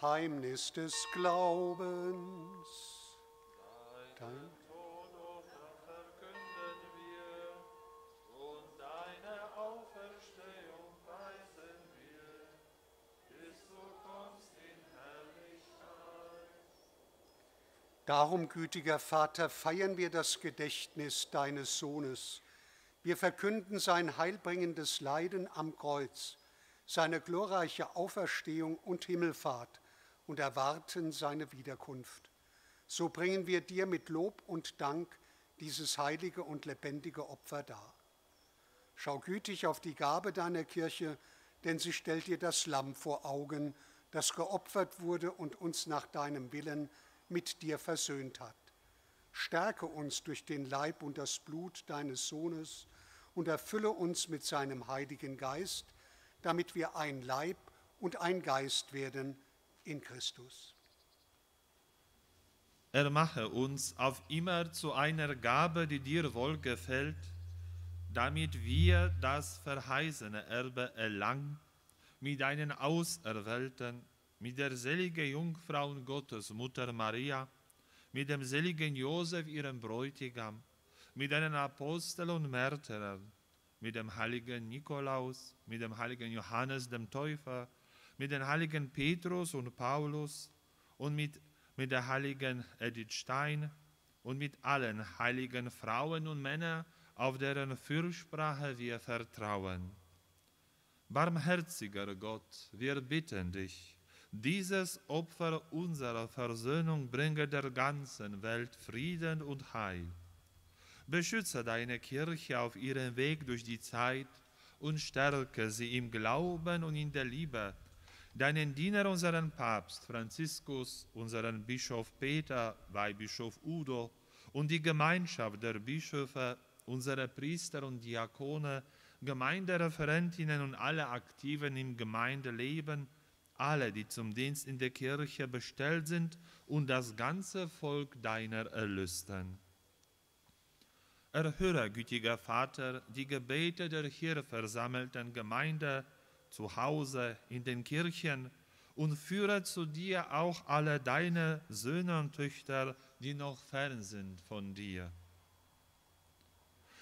Geheimnis des Glaubens. Dein verkünden wir und deine Auferstehung preisen wir, bis du kommst in Herrlichkeit. Darum, gütiger Vater, feiern wir das Gedächtnis deines Sohnes. Wir verkünden sein heilbringendes Leiden am Kreuz, seine glorreiche Auferstehung und Himmelfahrt und erwarten seine Wiederkunft. So bringen wir dir mit Lob und Dank dieses heilige und lebendige Opfer dar. Schau gütig auf die Gabe deiner Kirche, denn sie stellt dir das Lamm vor Augen, das geopfert wurde und uns nach deinem Willen mit dir versöhnt hat. Stärke uns durch den Leib und das Blut deines Sohnes und erfülle uns mit seinem Heiligen Geist, damit wir ein Leib und ein Geist werden in Christus. Er mache uns auf immer zu einer Gabe, die dir wohlgefällt, damit wir das verheißene Erbe erlangen, mit deinen Auserwählten, mit der seligen Jungfrau und Gottes Mutter Maria, mit dem seligen Josef, ihrem Bräutigam, mit deinen Aposteln und Märtyrern, mit dem heiligen Nikolaus, mit dem heiligen Johannes dem Täufer, mit den heiligen Petrus und Paulus und mit, mit der heiligen Edith Stein und mit allen heiligen Frauen und Männern, auf deren Fürsprache wir vertrauen. Barmherziger Gott, wir bitten dich, dieses Opfer unserer Versöhnung bringe der ganzen Welt Frieden und Heil. Beschütze deine Kirche auf ihrem Weg durch die Zeit und stärke sie im Glauben und in der Liebe. Deinen Diener, unseren Papst Franziskus, unseren Bischof Peter, Weihbischof Udo und die Gemeinschaft der Bischöfe, unsere Priester und Diakone, Gemeindereferentinnen und alle Aktiven im Gemeindeleben, alle, die zum Dienst in der Kirche bestellt sind und das ganze Volk deiner Erlösten. Erhöre, gütiger Vater, die Gebete der hier versammelten Gemeinde zu Hause in den Kirchen und führe zu dir auch alle deine Söhne und Töchter, die noch fern sind von dir.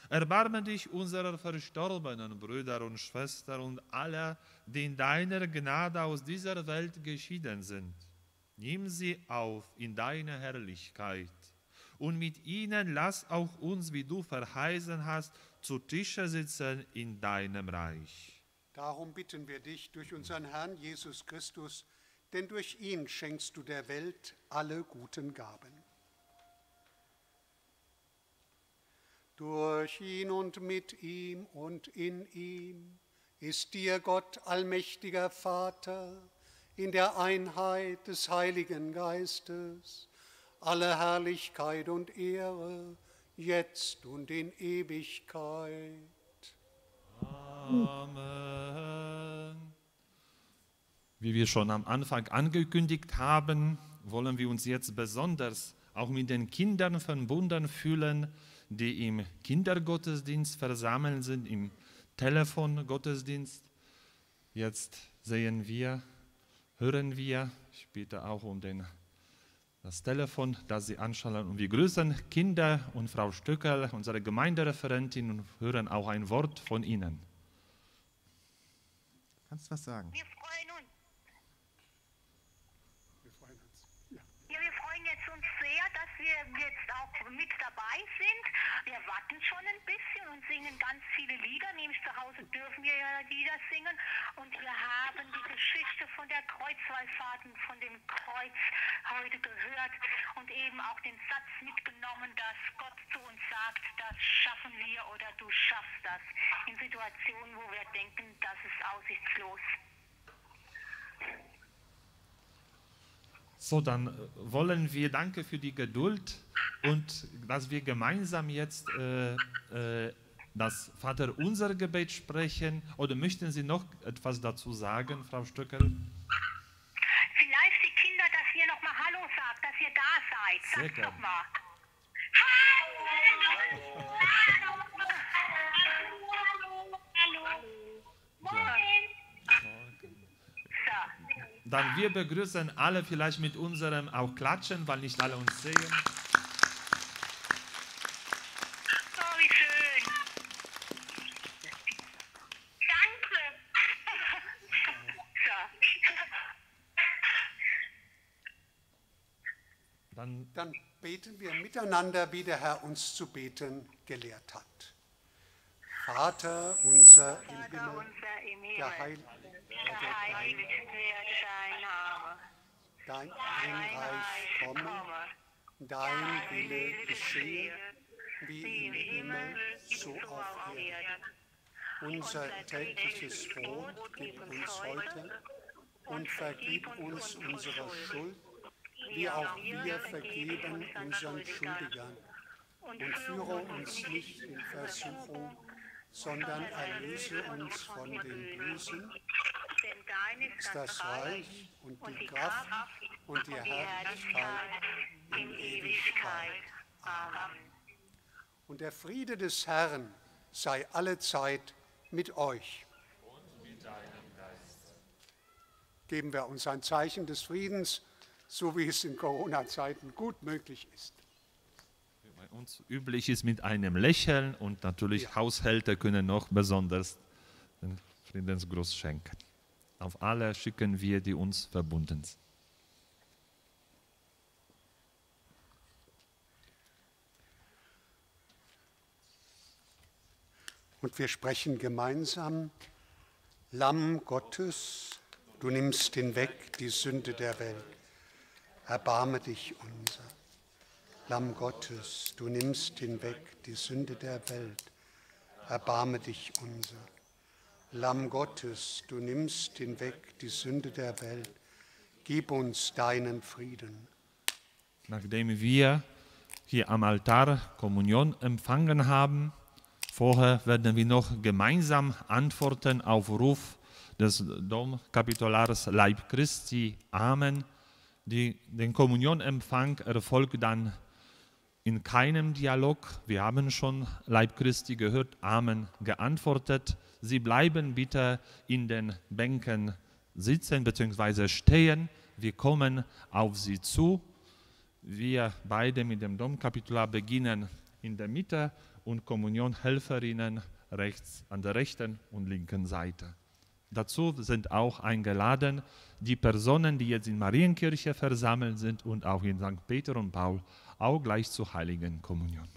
Erbarme dich unserer verstorbenen Brüder und Schwestern und aller, die in deiner Gnade aus dieser Welt geschieden sind. Nimm sie auf in deine Herrlichkeit und mit ihnen lass auch uns, wie du verheißen hast, zu Tische sitzen in deinem Reich. Darum bitten wir dich durch unseren Herrn Jesus Christus, denn durch ihn schenkst du der Welt alle guten Gaben. Durch ihn und mit ihm und in ihm ist dir Gott allmächtiger Vater in der Einheit des Heiligen Geistes alle Herrlichkeit und Ehre, jetzt und in Ewigkeit. Amen. Wie wir schon am Anfang angekündigt haben, wollen wir uns jetzt besonders auch mit den Kindern verbunden fühlen, die im Kindergottesdienst versammelt sind, im Telefongottesdienst. Jetzt sehen wir, hören wir, ich bitte auch um den, das Telefon, das Sie anschalten. Und wir grüßen Kinder und Frau Stöckel, unsere Gemeindereferentin, und hören auch ein Wort von Ihnen. Kannst was sagen? Wir freuen uns. Wir freuen uns. Ja. Ja, wir freuen jetzt uns sehr, dass wir jetzt auch mit dabei sind. Wir warten schon ein bisschen und singen ganz viele Lieder. Nämlich zu Hause dürfen wir ja Lieder singen. Und wir haben die Geschichte von der Kreuzwallfahrt und von dem Kreuz heute gehört und eben auch den Satz mitgenommen, dass Gott zu uns sagt, das schaffen wir oder du schaffst das. In Situationen, wo wir denken, das ist aussichtslos. So, dann äh, wollen wir danke für die Geduld und dass wir gemeinsam jetzt äh, äh, das Vater unser Gebet sprechen. Oder möchten Sie noch etwas dazu sagen, Frau Stöckel? Vielleicht die Kinder, dass ihr nochmal Hallo sagt, dass ihr da seid. Sagt gern. doch mal. Hallo. Dann wir begrüßen alle vielleicht mit unserem auch Klatschen, weil nicht alle uns sehen. Oh, wie schön. Danke. so. Dann Dann beten wir miteinander, wie der Herr uns zu beten gelehrt hat. Vater unser im Himmel, geheiligt werde dein Name. dein Dein Reich komme, dein Wille geschehe, wie im Himmel, so auf Erden. Unser tägliches Brot gib uns heute und vergib uns unsere Schuld, wie auch wir vergeben unseren Schuldigern. Und führe uns nicht in Versuchung, sondern erlöse uns von dem Bösen. Denn dein Ist das Reich und die Kraft und die Herrlichkeit in Ewigkeit. Amen. Und der Friede des Herrn sei allezeit mit euch. Geben wir uns ein Zeichen des Friedens, so wie es in Corona-Zeiten gut möglich ist. Uns üblich ist mit einem Lächeln und natürlich Haushälter können noch besonders den Friedensgruß schenken. Auf alle schicken wir, die uns verbunden sind. Und wir sprechen gemeinsam, Lamm Gottes, du nimmst hinweg die Sünde der Welt. Erbarme dich unser. Lamm Gottes, du nimmst hinweg die Sünde der Welt. Erbarme dich unser. Lamm Gottes, du nimmst hinweg die Sünde der Welt. Gib uns deinen Frieden. Nachdem wir hier am Altar Kommunion empfangen haben, vorher werden wir noch gemeinsam antworten auf Ruf des Domkapitulars Leib Christi. Amen. Die, den Kommunionempfang erfolgt dann in keinem Dialog. Wir haben schon Leib Christi gehört, Amen geantwortet. Sie bleiben bitte in den Bänken sitzen bzw. stehen. Wir kommen auf Sie zu. Wir beide mit dem Domkapitular beginnen in der Mitte und Kommunionhelferinnen rechts an der rechten und linken Seite. Dazu sind auch eingeladen die Personen, die jetzt in Marienkirche versammelt sind und auch in St. Peter und Paul, auch gleich zur Heiligen Kommunion.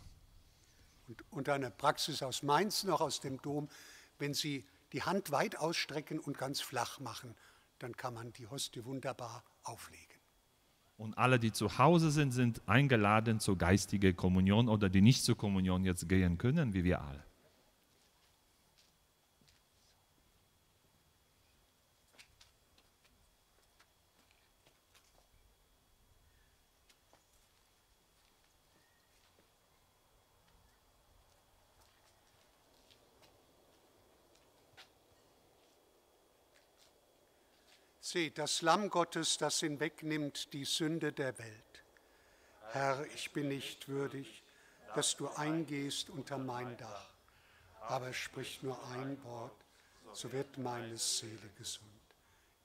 Und, eine Praxis aus Mainz noch aus dem Dom, wenn Sie die Hand weit ausstrecken und ganz flach machen, dann kann man die Hostie wunderbar auflegen. Und alle, die zu Hause sind, sind eingeladen zur geistigen Kommunion oder die nicht zur Kommunion jetzt gehen können, wie wir alle. Seht, das Lamm Gottes, das hinwegnimmt die Sünde der Welt. Herr, ich bin nicht würdig, dass du eingehst unter mein Dach, aber sprich nur ein Wort, so wird meine Seele gesund.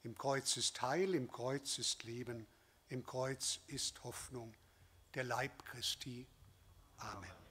Im Kreuz ist Heil, im Kreuz ist Leben, im Kreuz ist Hoffnung, der Leib Christi. Amen.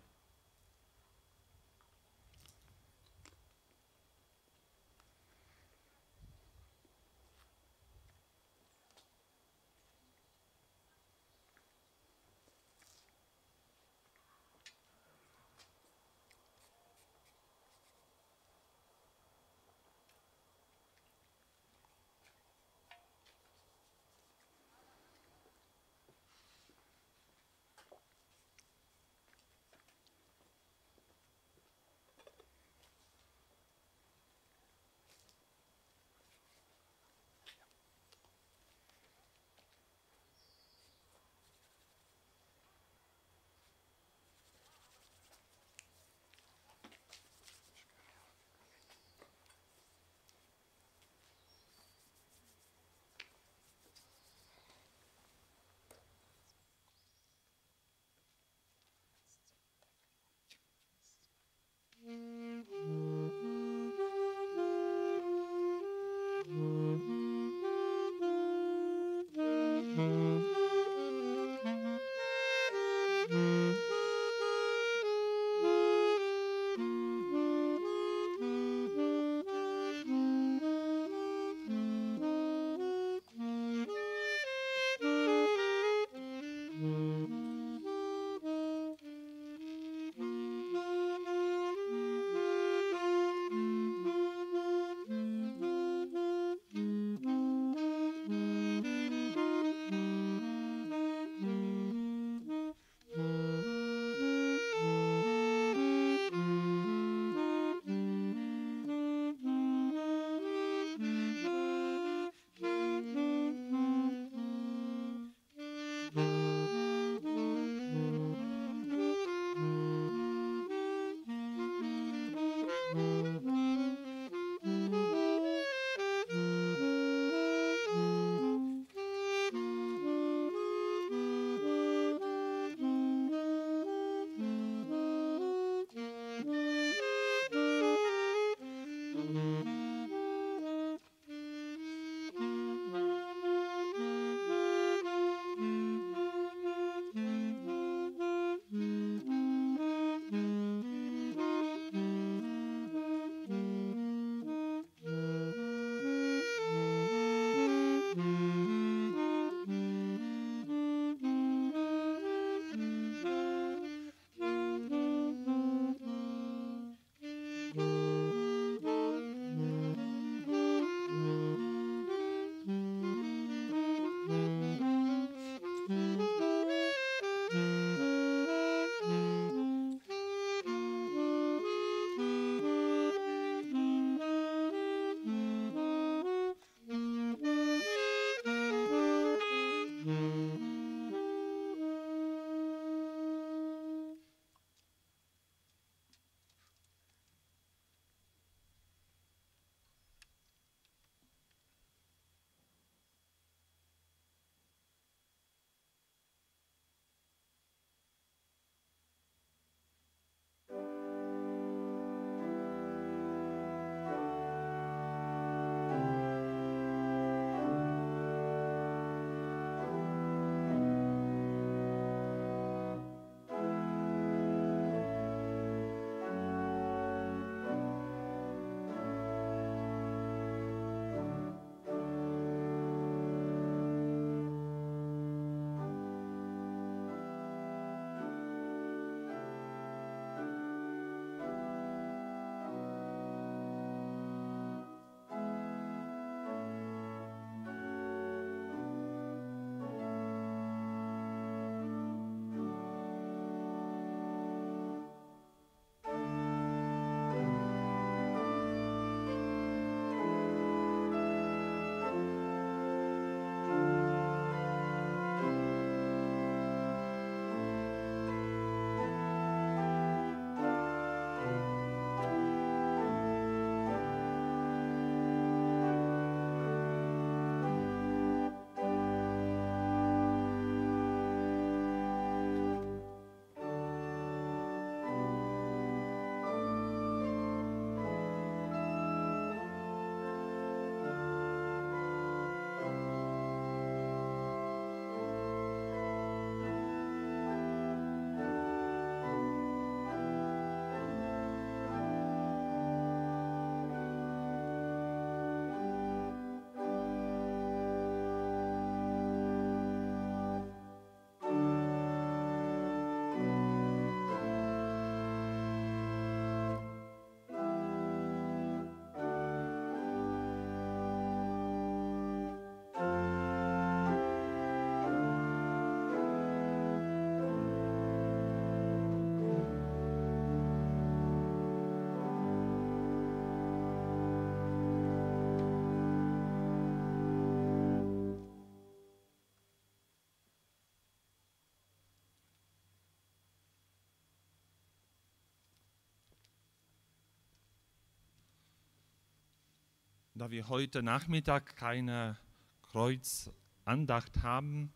Da wir heute Nachmittag keine Kreuzandacht haben,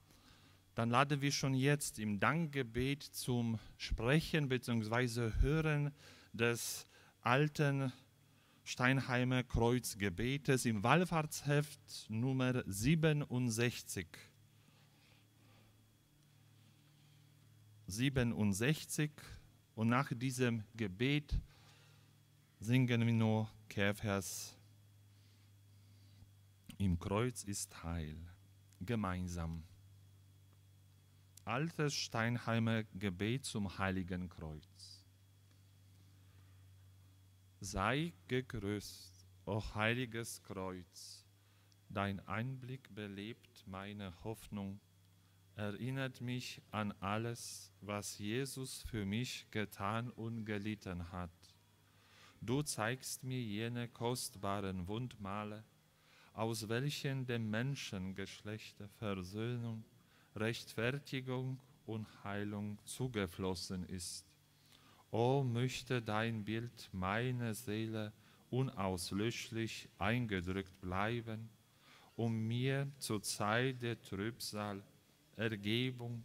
dann laden wir schon jetzt im Dankgebet zum Sprechen bzw. Hören des alten Steinheimer Kreuzgebetes im Wallfahrtsheft Nummer 67. 67 und nach diesem Gebet singen wir nur Kehrvers im Kreuz ist Heil, gemeinsam. Altes Steinheimer Gebet zum Heiligen Kreuz. Sei gegrüßt, o heiliges Kreuz, dein Einblick belebt meine Hoffnung, erinnert mich an alles, was Jesus für mich getan und gelitten hat. Du zeigst mir jene kostbaren Wundmale, aus welchen dem Menschengeschlechte Versöhnung, Rechtfertigung und Heilung zugeflossen ist. O möchte dein Bild meine Seele unauslöschlich eingedrückt bleiben, um mir zur Zeit der Trübsal Ergebung,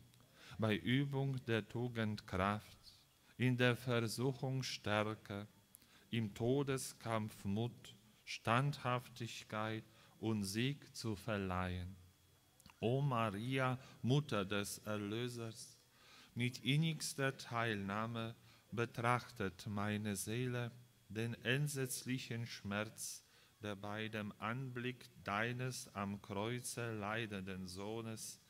bei Übung der Tugend Kraft, in der Versuchung Stärke, im Todeskampf Mut, Standhaftigkeit und Sieg zu verleihen. O Maria, Mutter des Erlösers, mit innigster Teilnahme betrachtet meine Seele den entsetzlichen Schmerz, der bei dem Anblick deines am Kreuze leidenden Sohnes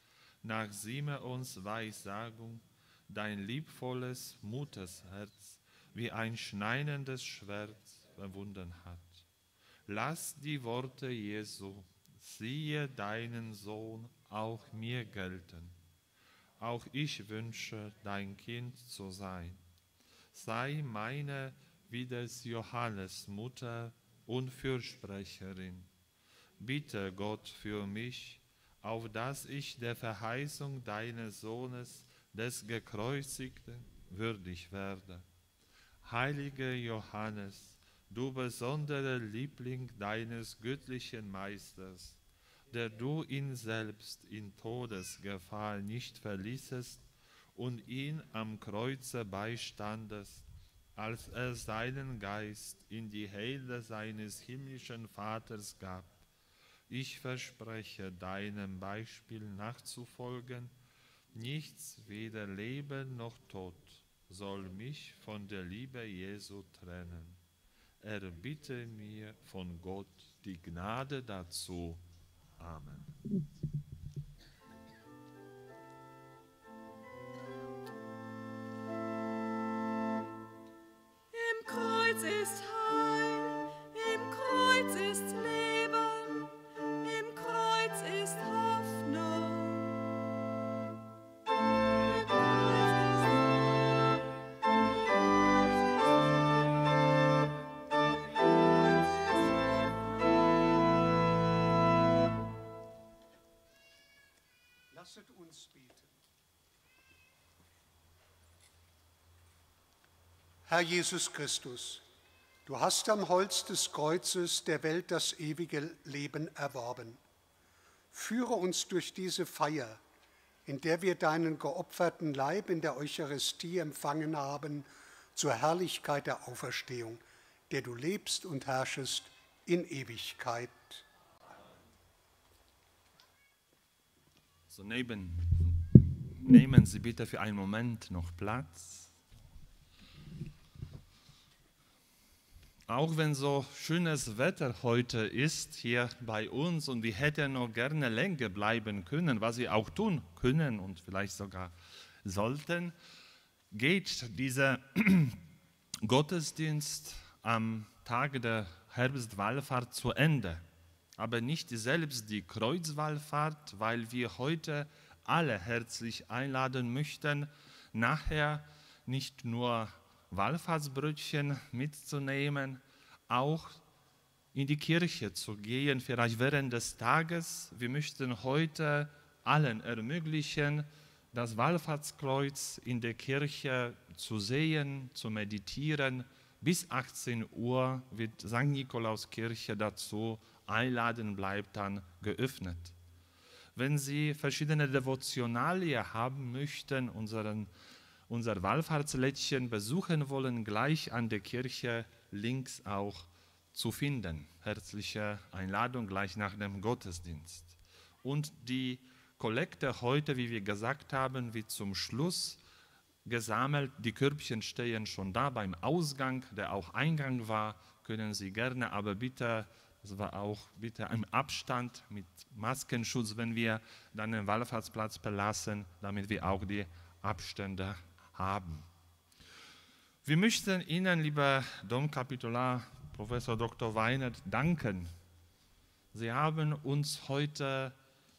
nach Simeons Weissagung dein liebvolles Muttersherz wie ein schneidendes Schwert verwunden hat. Lass die Worte Jesu, siehe deinen Sohn, auch mir gelten. auch ich wünsche, dein Kind zu sein. Sei meine wie des Johannes Mutter und Fürsprecherin. Bitte Gott für mich, auf dass ich der Verheißung deines Sohnes, des Gekreuzigten, würdig werde. Heiliger Johannes, du besonderer Liebling deines göttlichen Meisters, der du ihn selbst in Todesgefahr nicht verließest und ihn am Kreuze beistandest, als er seinen Geist in die Hände seines himmlischen Vaters gab. Ich verspreche, deinem Beispiel nachzufolgen, nichts, weder Leben noch Tod, soll mich von der Liebe Jesu trennen. Erbitte mir von Gott die Gnade dazu. Amen. Im Kreuz ist Herr Jesus Christus, du hast am Holz des Kreuzes der Welt das ewige Leben erworben. Führe uns durch diese Feier, in der wir deinen geopferten Leib in der Eucharistie empfangen haben, zur Herrlichkeit der Auferstehung, der du lebst und herrschest in Ewigkeit. So neben, nehmen Sie bitte für einen Moment noch Platz. Auch wenn so schönes Wetter heute ist hier bei uns und wir hätten noch gerne länger bleiben können, was wir auch tun können und vielleicht sogar sollten, geht dieser Gottesdienst am Tage der Herbstwallfahrt zu Ende. Aber nicht selbst die Kreuzwallfahrt, weil wir heute alle herzlich einladen möchten, nachher nicht nur Wallfahrtsbrötchen mitzunehmen, auch in die Kirche zu gehen, vielleicht während des Tages. Wir möchten heute allen ermöglichen, das Wallfahrtskreuz in der Kirche zu sehen, zu meditieren. Bis 18 Uhr wird St. Nikolauskirche dazu einladen, bleibt dann geöffnet. Wenn Sie verschiedene Devotionalien haben möchten, unseren unser Wallfahrtslädchen besuchen wollen, gleich an der Kirche links auch zu finden. Herzliche Einladung gleich nach dem Gottesdienst. Und die Kollekte heute, wie wir gesagt haben, wird zum Schluss gesammelt. Die Körbchen stehen schon da beim Ausgang, der auch Eingang war. Können Sie gerne, aber bitte, das war auch bitte im Abstand mit Maskenschutz, wenn wir dann den Wallfahrtsplatz verlassen, damit wir auch die Abstände haben. Wir möchten Ihnen, lieber Domkapitular Professor Dr. Weinert, danken. Sie haben uns heute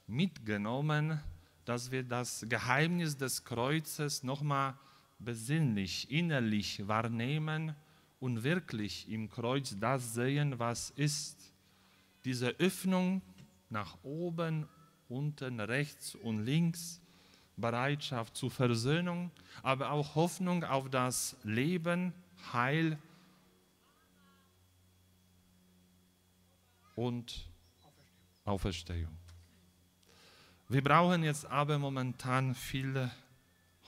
mitgenommen, dass wir das Geheimnis des Kreuzes nochmal besinnlich, innerlich wahrnehmen und wirklich im Kreuz das sehen, was ist. Diese Öffnung nach oben, unten, rechts und links, Bereitschaft zur Versöhnung, aber auch Hoffnung auf das Leben, Heil und Auferstehung. Wir brauchen jetzt aber momentan viel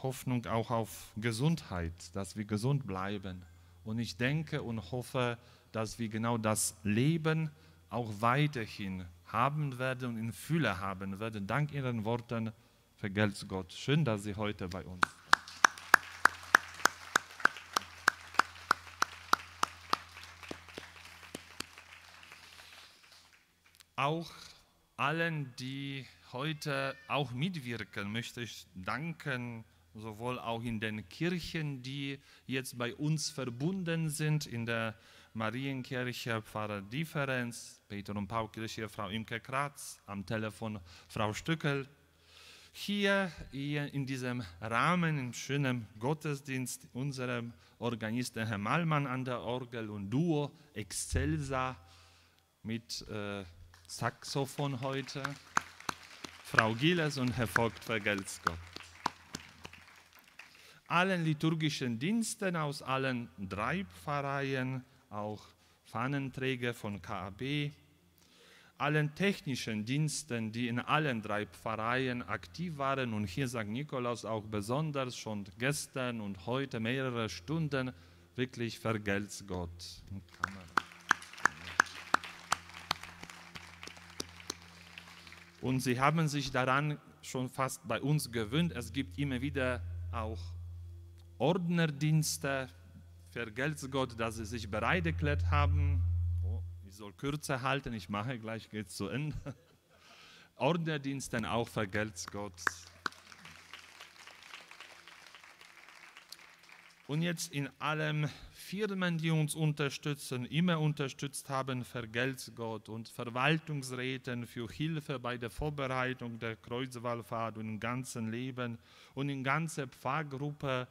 Hoffnung auch auf Gesundheit, dass wir gesund bleiben. Und ich denke und hoffe, dass wir genau das Leben auch weiterhin haben werden und in Fülle haben werden. Dank Ihren Worten vergelt's Gott. Schön, dass Sie heute bei uns sind. Auch allen, die heute auch mitwirken, möchte ich danken, sowohl auch in den Kirchen, die jetzt bei uns verbunden sind, in der Marienkirche Pfarrer Differenz, Peter und Paul Kirche Frau Imke Kratz, am Telefon Frau Stückel, Hier, in diesem Rahmen, im schönen Gottesdienst, unserem Organisten Herr Malmann an der Orgel und Duo Excelsa mit äh, Saxophon heute, Frau Gilles und Herr Vogt vergelt's Gott. Allen liturgischen Diensten aus allen drei Pfarreien, auch Fahnenträger von KAB, allen technischen Diensten, die in allen drei Pfarreien aktiv waren und hier St. Nikolaus auch besonders schon gestern und heute mehrere Stunden, wirklich vergelt's Gott. Und sie haben sich daran schon fast bei uns gewöhnt. Es gibt immer wieder auch Ordnerdienste. Vergelt's Gott, dass sie sich bereit erklärt haben, ich soll kürzer halten, ich mache gleich, geht zu Ende. Ordnerdiensten auch vergelt's Gott. Und jetzt in allen Firmen, die uns unterstützen, immer unterstützt haben, vergelt's Gott und Verwaltungsräten für Hilfe bei der Vorbereitung der Kreuzwallfahrt und im ganzen Leben und in ganzer Pfarrgruppe,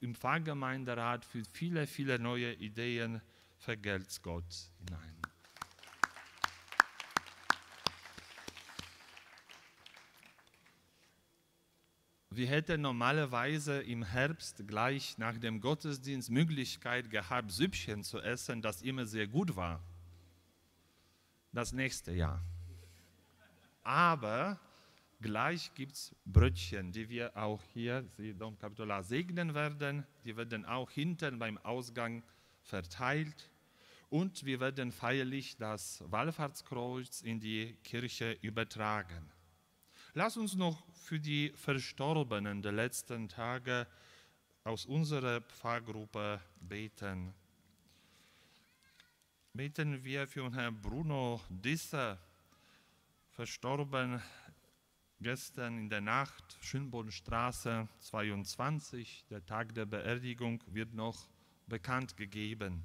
im Pfarrgemeinderat für viele, viele neue Ideen, vergelt's Gott hinein. Wir hätten normalerweise im Herbst gleich nach dem Gottesdienst Möglichkeit gehabt, Süppchen zu essen, das immer sehr gut war. Das nächste Jahr. Aber gleich gibt es Brötchen, die wir auch hier, Sie Dom Capitola, segnen werden. Die werden auch hinten beim Ausgang verteilt. Und wir werden feierlich das Wallfahrtskreuz in die Kirche übertragen. Lass uns noch für die Verstorbenen der letzten Tage aus unserer Pfarrgruppe beten. Beten wir für Herrn Bruno Disser, verstorben gestern in der Nacht, Schönbodenstraße 22. Der Tag der Beerdigung wird noch bekannt gegeben.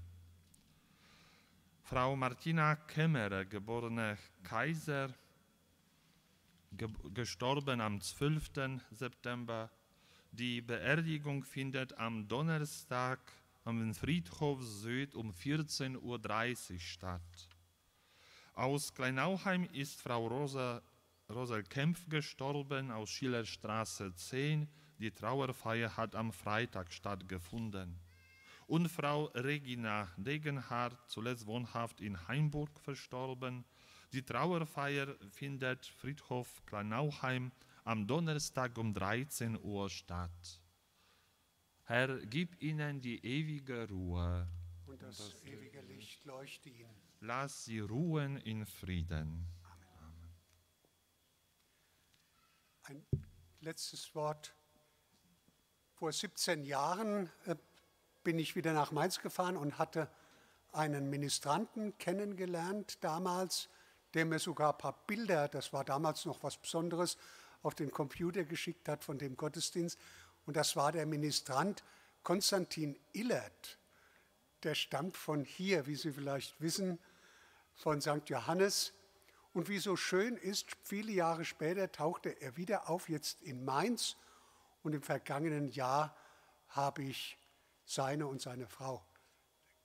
Frau Martina Kämmerer, geborene Kaiser, gestorben am 12. September. Die Beerdigung findet am Donnerstag am Friedhof Süd um 14.30 Uhr statt. Aus Kleinauheim ist Frau Rosa, Rosa Kempf gestorben, aus Schillerstraße 10. Die Trauerfeier hat am Freitag stattgefunden. Und Frau Regina Degenhardt, zuletzt wohnhaft in Heimburg, verstorben, die Trauerfeier findet Friedhof Kleinauheim am Donnerstag um 13 Uhr statt. Herr, gib ihnen die ewige Ruhe. Und das, und das ewige Licht leuchte ihnen. Lass sie ruhen in Frieden. Amen. Ein letztes Wort. Vor 17 Jahren äh, bin ich wieder nach Mainz gefahren und hatte einen Ministranten kennengelernt damals, der mir sogar ein paar Bilder, das war damals noch was Besonderes, auf den Computer geschickt hat von dem Gottesdienst. Und das war der Ministrant Konstantin Illert. Der stammt von hier, wie Sie vielleicht wissen, von St. Johannes. Und wie so schön ist, viele Jahre später tauchte er wieder auf, jetzt in Mainz. Und im vergangenen Jahr habe ich seine und seine Frau,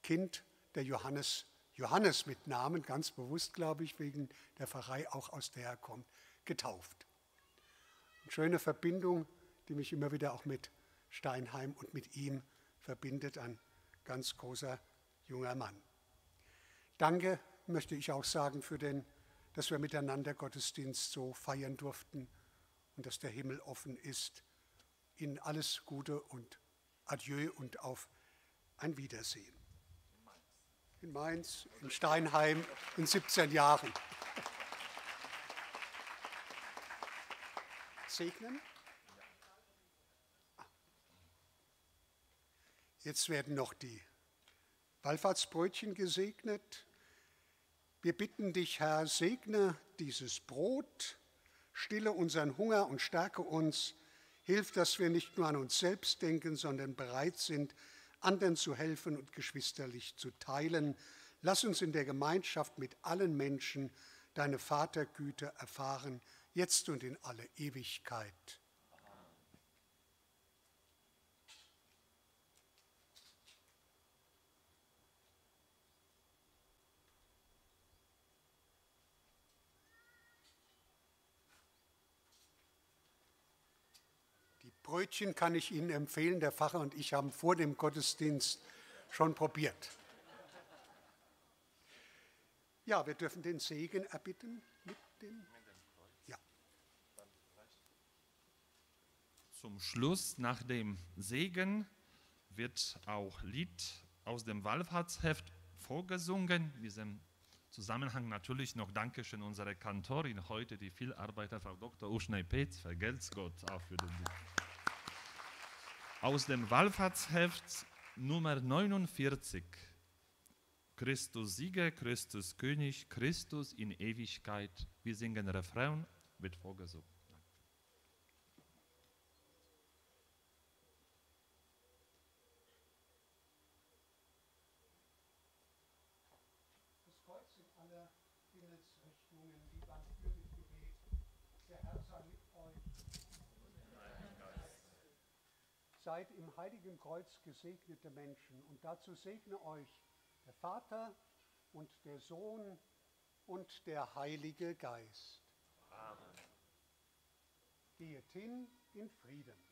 Kind der Johannes Johannes mit Namen, ganz bewusst, glaube ich, wegen der Pfarrei, auch aus der er kommt, getauft. Eine schöne Verbindung, die mich immer wieder auch mit Steinheim und mit ihm verbindet, ein ganz großer junger Mann. Danke möchte ich auch sagen für den, dass wir miteinander Gottesdienst so feiern durften und dass der Himmel offen ist. Ihnen alles Gute und Adieu und auf ein Wiedersehen in Mainz, in Steinheim in 17 Jahren. Segnen? Jetzt werden noch die Wallfahrtsbrötchen gesegnet. Wir bitten dich, Herr, segne dieses Brot, stille unseren Hunger und stärke uns. Hilf, dass wir nicht nur an uns selbst denken, sondern bereit sind, anderen zu helfen und geschwisterlich zu teilen. Lass uns in der Gemeinschaft mit allen Menschen deine Vatergüte erfahren. jetzt und in alle Ewigkeit. Die Brötchen kann ich Ihnen empfehlen. Der Pfarrer und ich haben vor dem Gottesdienst schon probiert. Ja, wir dürfen den Segen erbitten mit dem. Ja. Zum Schluss, nach dem Segen, wird auch Lied aus dem Wallfahrtsheft vorgesungen. In diesem Zusammenhang natürlich noch Dankeschön unserer Kantorin heute, die viel arbeitet, Frau Dr. Uschnei Petz, vergelt's Gott auch für den Lied. Aus dem Wallfahrtsheft Nummer 49. Christus Sieger, Christus König, Christus in Ewigkeit. Wir singen Refrain, wird vorgesungen. Das Kreuz in aller Himmelsrichtungen, wie beim Fürbittgebet. Der Herr sei mit euch. Seid im heiligen Kreuz gesegnete Menschen und dazu segne euch der Vater und der Sohn und der Heilige Geist. Amen. Geht hin in Frieden.